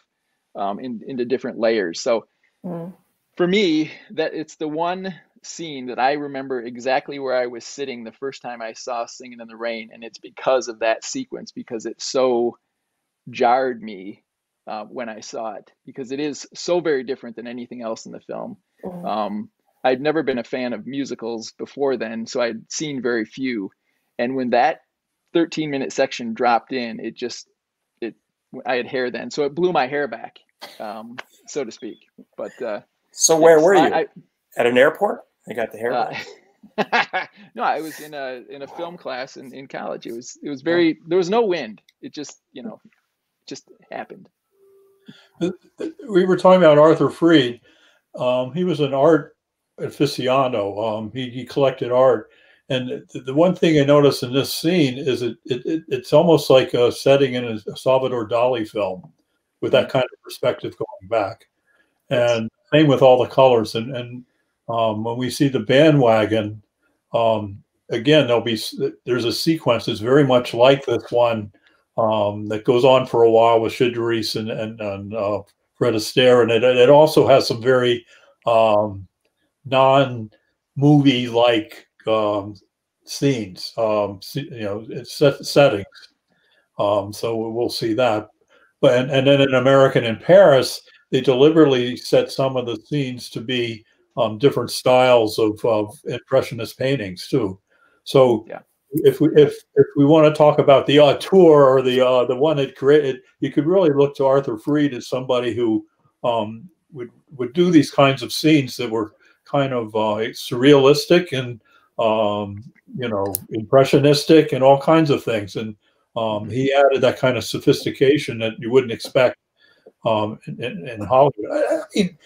S2: um, in, into different layers. So
S4: Mm.
S2: for me, that it's the one scene that I remember exactly where I was sitting the first time I saw Singing in the Rain, and it's because of that sequence because it's so jarred me uh, when I saw it because it is so very different than anything else in the film.
S4: Mhm.
S2: Um, I'd never been a fan of musicals before then, so I'd seen very few. And when that 13 minute section dropped in, it just it I had hair then, so it blew my hair back, um, so to speak. But uh,
S1: So where were you?
S2: I,
S1: At an airport? I got the hair.
S2: I, uh, no, I was in a in a film class in, in college. It was it was very there was no wind. It just you know just happened.
S3: we were talking about Arthur Freed. Um, he was an art aficionado. Um, he, he collected art. And the, the one thing I noticed in this scene is it, it, it it's almost like a setting in a Salvador Dali film with that kind of perspective going back. And same with all the colors. And, and um, when we see the bandwagon, um, again, there'll be there's a sequence that's very much like this one um, that goes on for a while with Cyd Charisse and and, and uh, Fred Astaire, and it it also has some very um, non-movie like um, scenes, um, you know, set, settings. Um, so we'll see that. But and, and then in American in Paris, they deliberately set some of the scenes to be um, different styles of, of impressionist paintings too. So
S2: Yeah.
S3: If we if if we want to talk about the auteur or the uh, the one that created, you could really look to Arthur Freed as somebody who um, would would do these kinds of scenes that were kind of uh, surrealistic and um, you know impressionistic and all kinds of things. And um, he added that kind of sophistication that you wouldn't expect um, in, in, Hollywood. I, mean,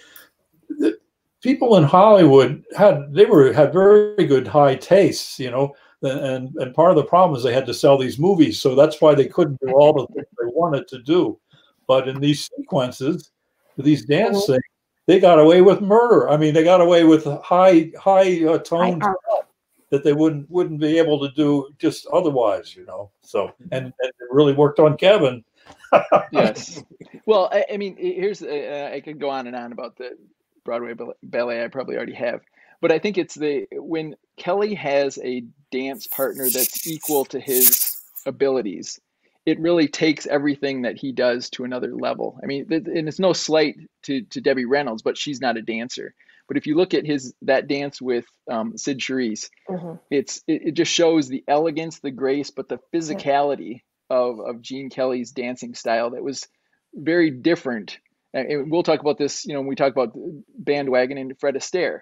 S3: people in Hollywood had they were had very good high tastes, you know. And and part of the problem is they had to sell these movies, so that's why they couldn't do all the things they wanted to do. But in these sequences, these dance things, they got away with murder. I mean, they got away with high high uh, toned stuff that they wouldn't wouldn't be able to do just otherwise, you know. So and, and it really worked on Kevin.
S2: yes. Well, I, I mean, here's uh, I could go on and on about the Broadway ballet. I probably already have, but I think it's the when Kelly has a dance partner that's equal to his abilities. It really takes everything that he does to another level. I mean, and it's no slight to to Debbie Reynolds, but she's not a dancer. But if you look at his that dance with um, Cyd Charisse,
S4: Mhm.
S2: it's it, it just shows the elegance, the grace, but the physicality of of Gene Kelly's dancing style that was very different. And and we'll talk about this, you know, when we talk about Bandwagon and Fred Astaire,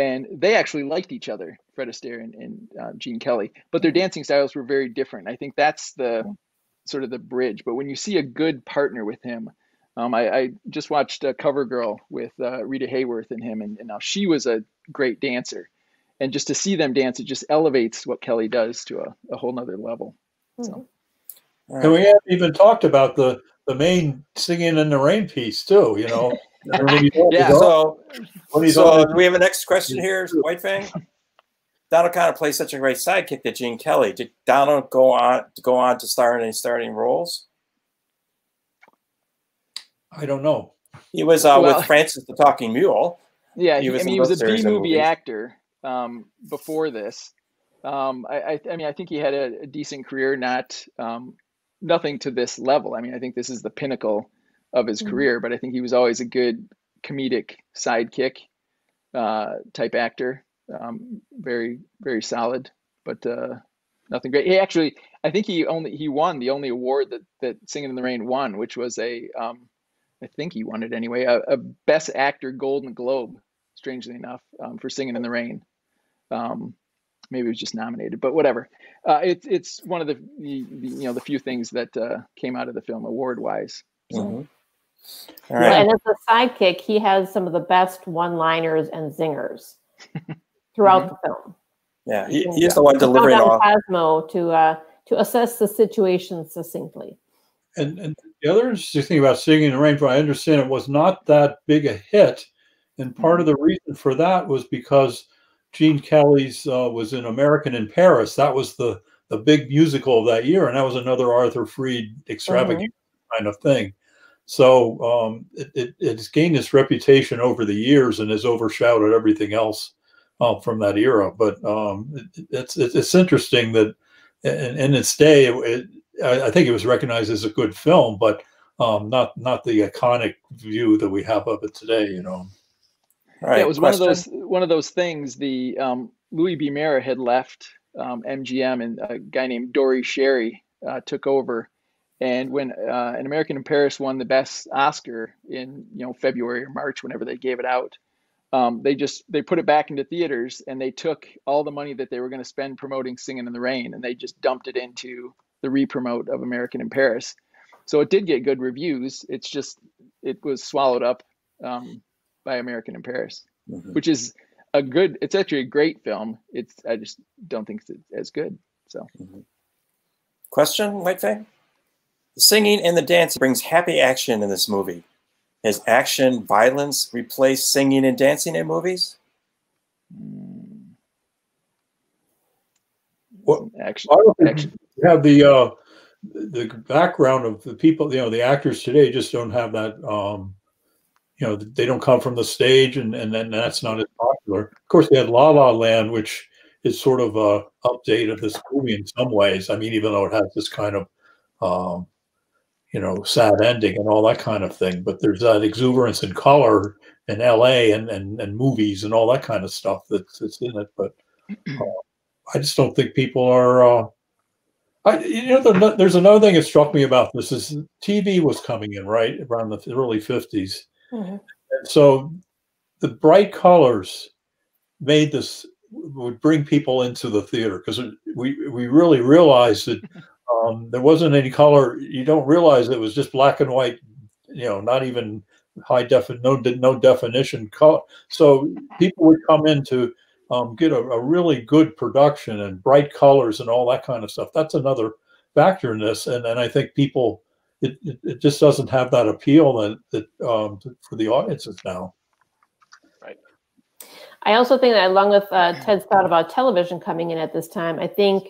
S2: and they actually liked each other, Fred Astaire and, and uh, Gene Kelly, but their dancing styles were very different. I think that's the sort of the bridge. But when you see a good partner with him, um, I, I just watched uh, Cover Girl with uh, Rita Hayworth and him, and, and now she was a great dancer. And just to see them dance, it just elevates what Kelly does to a, a whole nother level. So,
S3: And we haven't even talked about the the main singing in the rain piece too. You know. When he's-
S2: Yeah.
S1: So, so do we have a next question here, White Fang? Donald kind of plays such a great sidekick to Gene Kelly. Did Donald go on to go on to star in any starting roles?
S3: I don't know.
S1: He was uh,
S2: Well-
S1: with Francis the Talking Mule.
S2: Yeah,
S1: He
S2: he,
S1: was
S2: I
S1: in
S2: mean, he was a
S1: both series
S2: B
S1: and
S2: movie actor um, before this. Um, I, I, I mean, I think he had a, a decent career, not um, nothing to this level. I mean, I think this is the pinnacle of his
S4: Mhm.
S2: career, but I think he was always a good comedic sidekick uh, type actor. Um, very, very solid, but uh, nothing great. He actually, I think he only he won the only award that that Singing in the Rain won, which was a um, I think he won it anyway, a, a Best Actor Golden Globe, strangely enough, um, for Singing in the Rain. Um, maybe it was just nominated, but whatever. Uh, it's it's one of the, the, the you know the few things that uh, came out of the film award wise.
S1: Mhm. All
S4: Well,
S1: right.
S4: And as a sidekick, he has some of the best one-liners and zingers throughout the film.
S1: Yeah, he, he is the one
S4: He found
S1: delivering
S4: out
S1: all.
S4: Cosmo to uh, to assess the situation succinctly.
S3: And, and the other interesting thing about Singing in the Rain, I understand, it was not that big a hit, and part of the reason for that was because Gene Kelly's uh, was in American in Paris. That was the the big musical of that year, and that was another Arthur Freed extravagant kind of thing. So um, it, it, it's gained its reputation over the years and has overshadowed everything else uh, from that era. But um, it, it's, it's interesting that in, in its day, it, I think it was recognized as a good film, but um, not not the iconic view that we have of it today. You know.
S2: Right. Yeah, it was Question? one of those one of those things. The um, Louis B. Mayer had left um, MGM, and a guy named Dore Schary uh, took over. And when uh, An American in Paris won the best Oscar in you know February or March, whenever they gave it out, um, they just they put it back into theaters and they took all the money that they were going to spend promoting Singing in the Rain and they just dumped it into the re-promote of American in Paris. So it did get good reviews. It's just it was swallowed up um, by American in Paris, mm-hmm. which is a good. It's actually a great film. It's I just don't think it's as good. So, mm-hmm.
S1: question, White Fang? The singing and the dancing brings happy action in this movie. Has action, violence replaced singing and dancing in movies?
S3: Well, action. action. have the uh, the background of the people. You know, the actors today just don't have that. Um, you know, they don't come from the stage, and and then that's not as popular. Of course, they had La La Land, which is sort of a update of this movie in some ways. I mean, even though it has this kind of um, you know, sad ending and all that kind of thing. But there's that exuberance and color in LA and, and, and movies and all that kind of stuff that's, that's in it. But uh, I just don't think people are. Uh, I, you know, the, there's another thing that struck me about this is TV was coming in right around the early 50s. Mm-hmm. And so the bright colors made this would bring people into the theater because we we really realized that Um, there wasn't any color. You don't realize it was just black and white. You know, not even high definition, no no definition color. So people would come in to um, get a, a, really good production and bright colors and all that kind of stuff. That's another factor in this, and and I think people it, it, it just doesn't have that appeal that that um, for the audiences now.
S4: Right. I also think that along with uh, Ted's thought about television coming in at this time, I think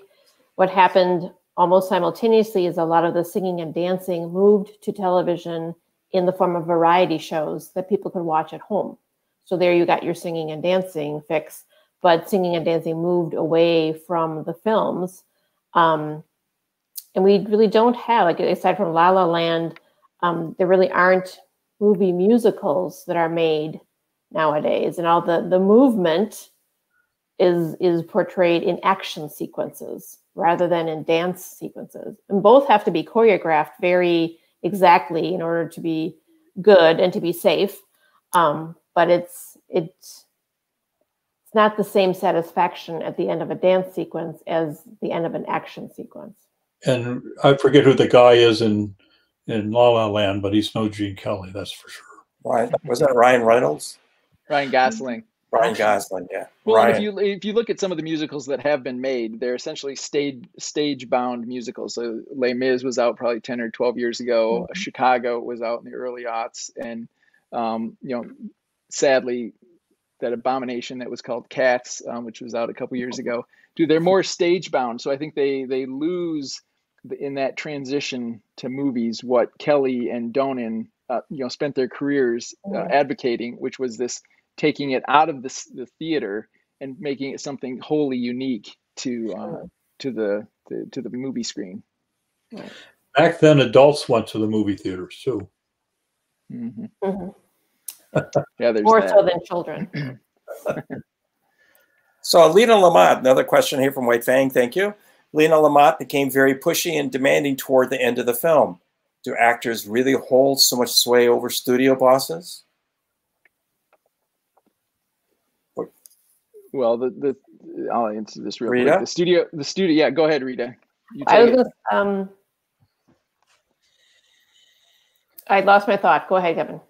S4: what happened almost simultaneously as a lot of the singing and dancing moved to television in the form of variety shows that people could watch at home. So there you got your singing and dancing fix, but singing and dancing moved away from the films. Um, and we really don't have, like aside from La La Land, um, there really aren't movie musicals that are made nowadays. And all the, the movement is is portrayed in action sequences rather than in dance sequences. And both have to be choreographed very exactly in order to be good and to be safe. Um, but it's it's it's not the same satisfaction at the end of a dance sequence as the end of an action sequence.
S3: And I forget who the guy is in in La La Land, but he's no Gene Kelly, that's for sure.
S1: Ryan was that Ryan Reynolds?
S2: Ryan Gosling.
S1: Ryan Gosling, yeah.
S2: Well,
S1: Ryan.
S2: if you if you look at some of the musicals that have been made, they're essentially stage stage bound musicals. So Les Mis was out probably ten or twelve years ago. Mm-hmm. Chicago was out in the early aughts, and um, you know, sadly, that abomination that was called Cats, um, which was out a couple years ago. Dude, they're more stage bound, so I think they they lose in that transition to movies what Kelly and Donen, uh, you know, spent their careers uh, mm-hmm. advocating, which was this taking it out of the, the theater and making it something wholly unique to uh, to the, the, to the movie screen.
S3: Back then, adults went to the movie theaters too.
S4: Mm-hmm. Mm-hmm. yeah, there's more that. so than children.
S1: so Lena Lamont, another question here from White Fang. Thank you. Lena Lamont became very pushy and demanding toward the end of the film. Do actors really hold so much sway over studio bosses?
S2: Well, the the I'll answer this real Rita? quick. The studio, the studio. Yeah, go ahead, Rita.
S4: I was gonna, um, I lost my thought. Go ahead, Kevin.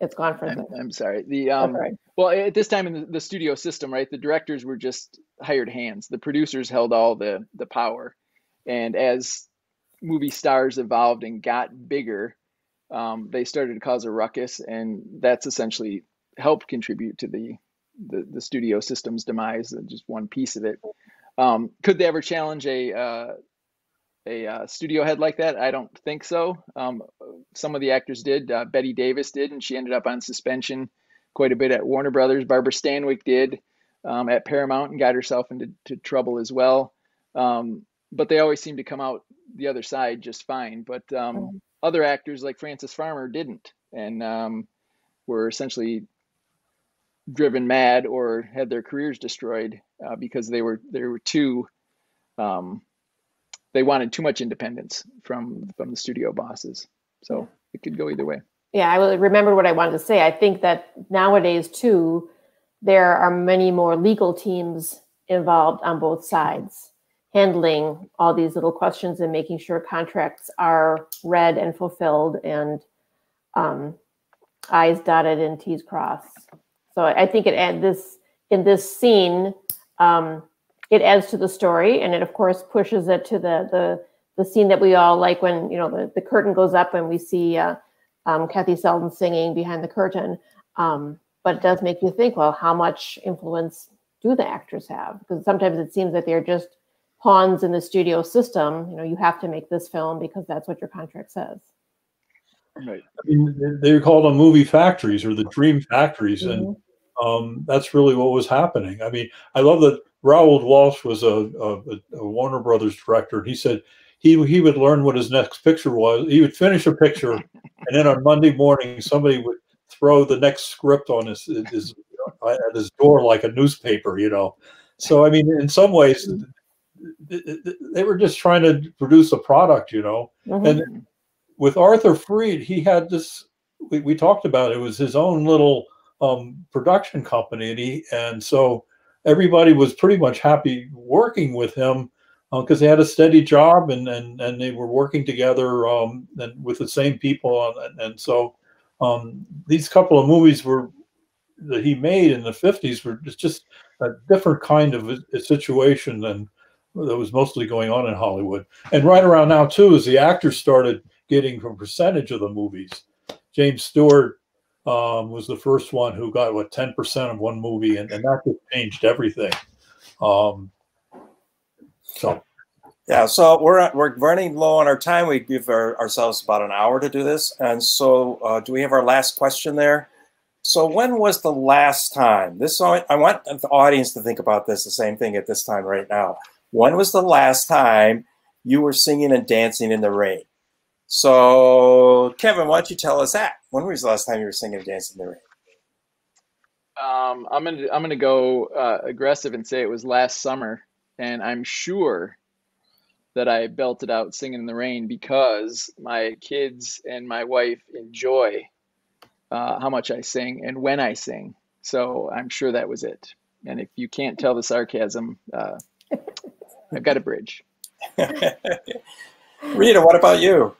S4: It's gone for
S2: I'm, I'm sorry. The um, right. well, at this time in the, the studio system, right, the directors were just hired hands. The producers held all the the power, and as movie stars evolved and got bigger, um, they started to cause a ruckus, and that's essentially helped contribute to the the, the studio system's demise, uh, just one piece of it. Um, could they ever challenge a uh, a uh, studio head like that? I don't think so. Um, some of the actors did. Uh, Bette Davis did, and she ended up on suspension quite a bit at Warner Brothers. Barbara Stanwyck did. um, at Paramount and got herself into trouble as well. Um, but they always seem to come out the other side just fine. But um, mm-hmm. other actors like Frances Farmer didn't, and um, were essentially driven mad or had their careers destroyed uh, because they were they were too um, they wanted too much independence from from the studio bosses. So it could go either way.
S4: Yeah, I remember what I wanted to say. I think that nowadays too, there are many more legal teams involved on both sides, handling all these little questions and making sure contracts are read and fulfilled and um, I's dotted and T's crossed. So I think it adds this in this scene. Um, it adds to the story, and it of course pushes it to the the the scene that we all like when you know the, the curtain goes up and we see uh, um, Kathy Selden singing behind the curtain. Um, but it does make you think, well, how much influence do the actors have? Because sometimes it seems that they're just pawns in the studio system. You know, you have to make this film because that's what your contract says.
S3: Right. I mean, they're called on movie factories or the dream factories, mm-hmm. and um, that's really what was happening. I mean, I love that Raoul Walsh was a, a, a, Warner Brothers director, and he said he he would learn what his next picture was. He would finish a picture, and then on Monday morning, somebody would throw the next script on his, his at his door like a newspaper, you know. So I mean, in some ways, they were just trying to produce a product, you know. Mm-hmm. And with Arthur Freed, he had this. We, we talked about it, it was his own little um, production company, and he and so everybody was pretty much happy working with him because uh, they had a steady job and and and they were working together um, and with the same people, and, and so um, these couple of movies were that he made in the 50s were just a different kind of a, situation than that was mostly going on in Hollywood. And right around now, too, as the actors started getting a percentage of the movies, James Stewart um, was the first one who got what 10% of one movie, and, and that just changed everything. Um, so.
S1: Yeah, so we're we're running low on our time. We give our, ourselves about an hour to do this, and so uh, do we have our last question there? So when was the last time? This I want the audience to think about this the same thing at this time right now. When was the last time you were singing and dancing in the rain? So Kevin, why don't you tell us that? When was the last time you were singing dancing in the rain?
S2: Um, I'm gonna I'm gonna go uh, aggressive and say it was last summer, and I'm sure that I belted out singing in the rain because my kids and my wife enjoy uh, how much I sing and when I sing. So I'm sure that was it. And if you can't tell the sarcasm, uh, I've got a bridge.
S1: Rita, what about you?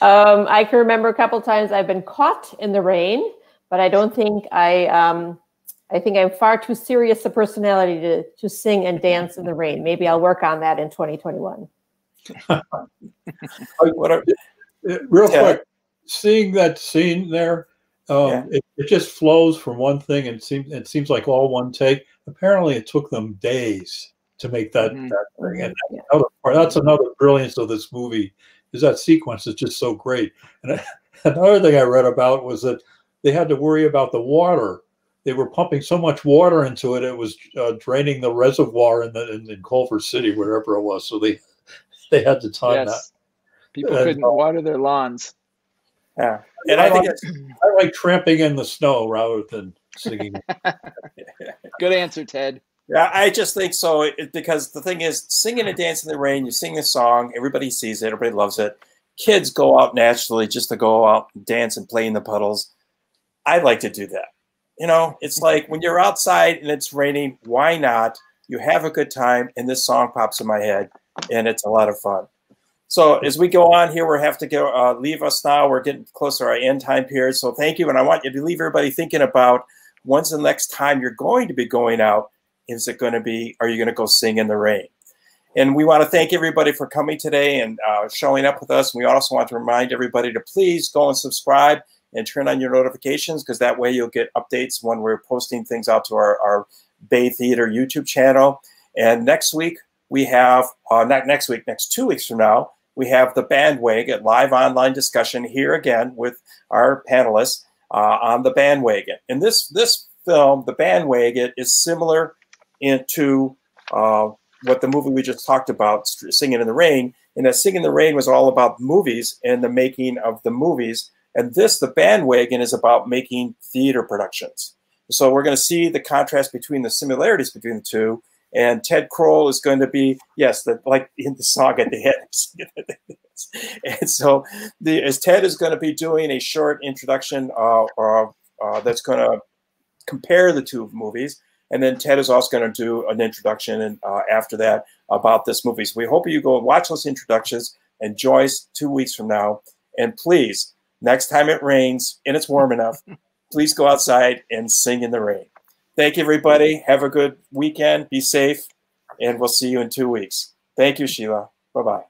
S4: Um, I can remember a couple times I've been caught in the rain, but I don't think I. Um, I think I'm far too serious a personality to to sing and dance in the rain. Maybe I'll work on that in 2021.
S3: what are, real yeah. quick, seeing that scene there, um, yeah. it, it, just flows from one thing and seems it seems like all one take. Apparently, it took them days to make that, mm-hmm. that thing. And yeah. another that's another brilliance of this movie is that sequence is just so great. And another thing I read about was that they had to worry about the water. They were pumping so much water into it, it was uh, draining the reservoir in, the, in, in Culver City, wherever it was. So they they had to time yes. that.
S2: People and, couldn't uh, water their lawns.
S1: Yeah, and I, I think like,
S3: I like tramping in the snow rather than singing.
S2: Good answer, Ted.
S1: Yeah, I just think so because the thing is, singing and dancing in the rain, you sing a song, everybody sees it, everybody loves it. Kids go out naturally just to go out and dance and play in the puddles. I like to do that. You know, it's like when you're outside and it's raining, why not? You have a good time, and this song pops in my head, and it's a lot of fun. So as we go on here, we have to go uh, leave us now. We're getting closer to our end time period. So thank you, and I want you to leave everybody thinking about when's the next time you're going to be going out. Is it going to be? Are you going to go sing in the rain? And we want to thank everybody for coming today and uh, showing up with us. And we also want to remind everybody to please go and subscribe and turn on your notifications because that way you'll get updates when we're posting things out to our, our Bay Theatre YouTube channel. And next week, we have, uh, not next week, next two weeks from now, we have the bandwagon live online discussion here again with our panelists uh, on the bandwagon. And this this film, the bandwagon, is similar into uh, what the movie we just talked about, Singing in the Rain. And that Singing in the Rain was all about movies and the making of the movies. And this, the bandwagon, is about making theater productions. So we're going to see the contrast between the similarities between the two. And Ted Kroll is going to be, yes, the, like in the song at the end. and so the, as Ted is going to be doing a short introduction uh, uh, uh, that's going to compare the two movies. And then Ted is also going to do an introduction and uh, after that about this movie. So we hope you go and watch those introductions and Joyce two weeks from now. And please, next time it rains and it's warm enough, please go outside and sing in the rain. Thank you, everybody. Have a good weekend. Be safe. And we'll see you in two weeks. Thank you, Sheila. Bye bye.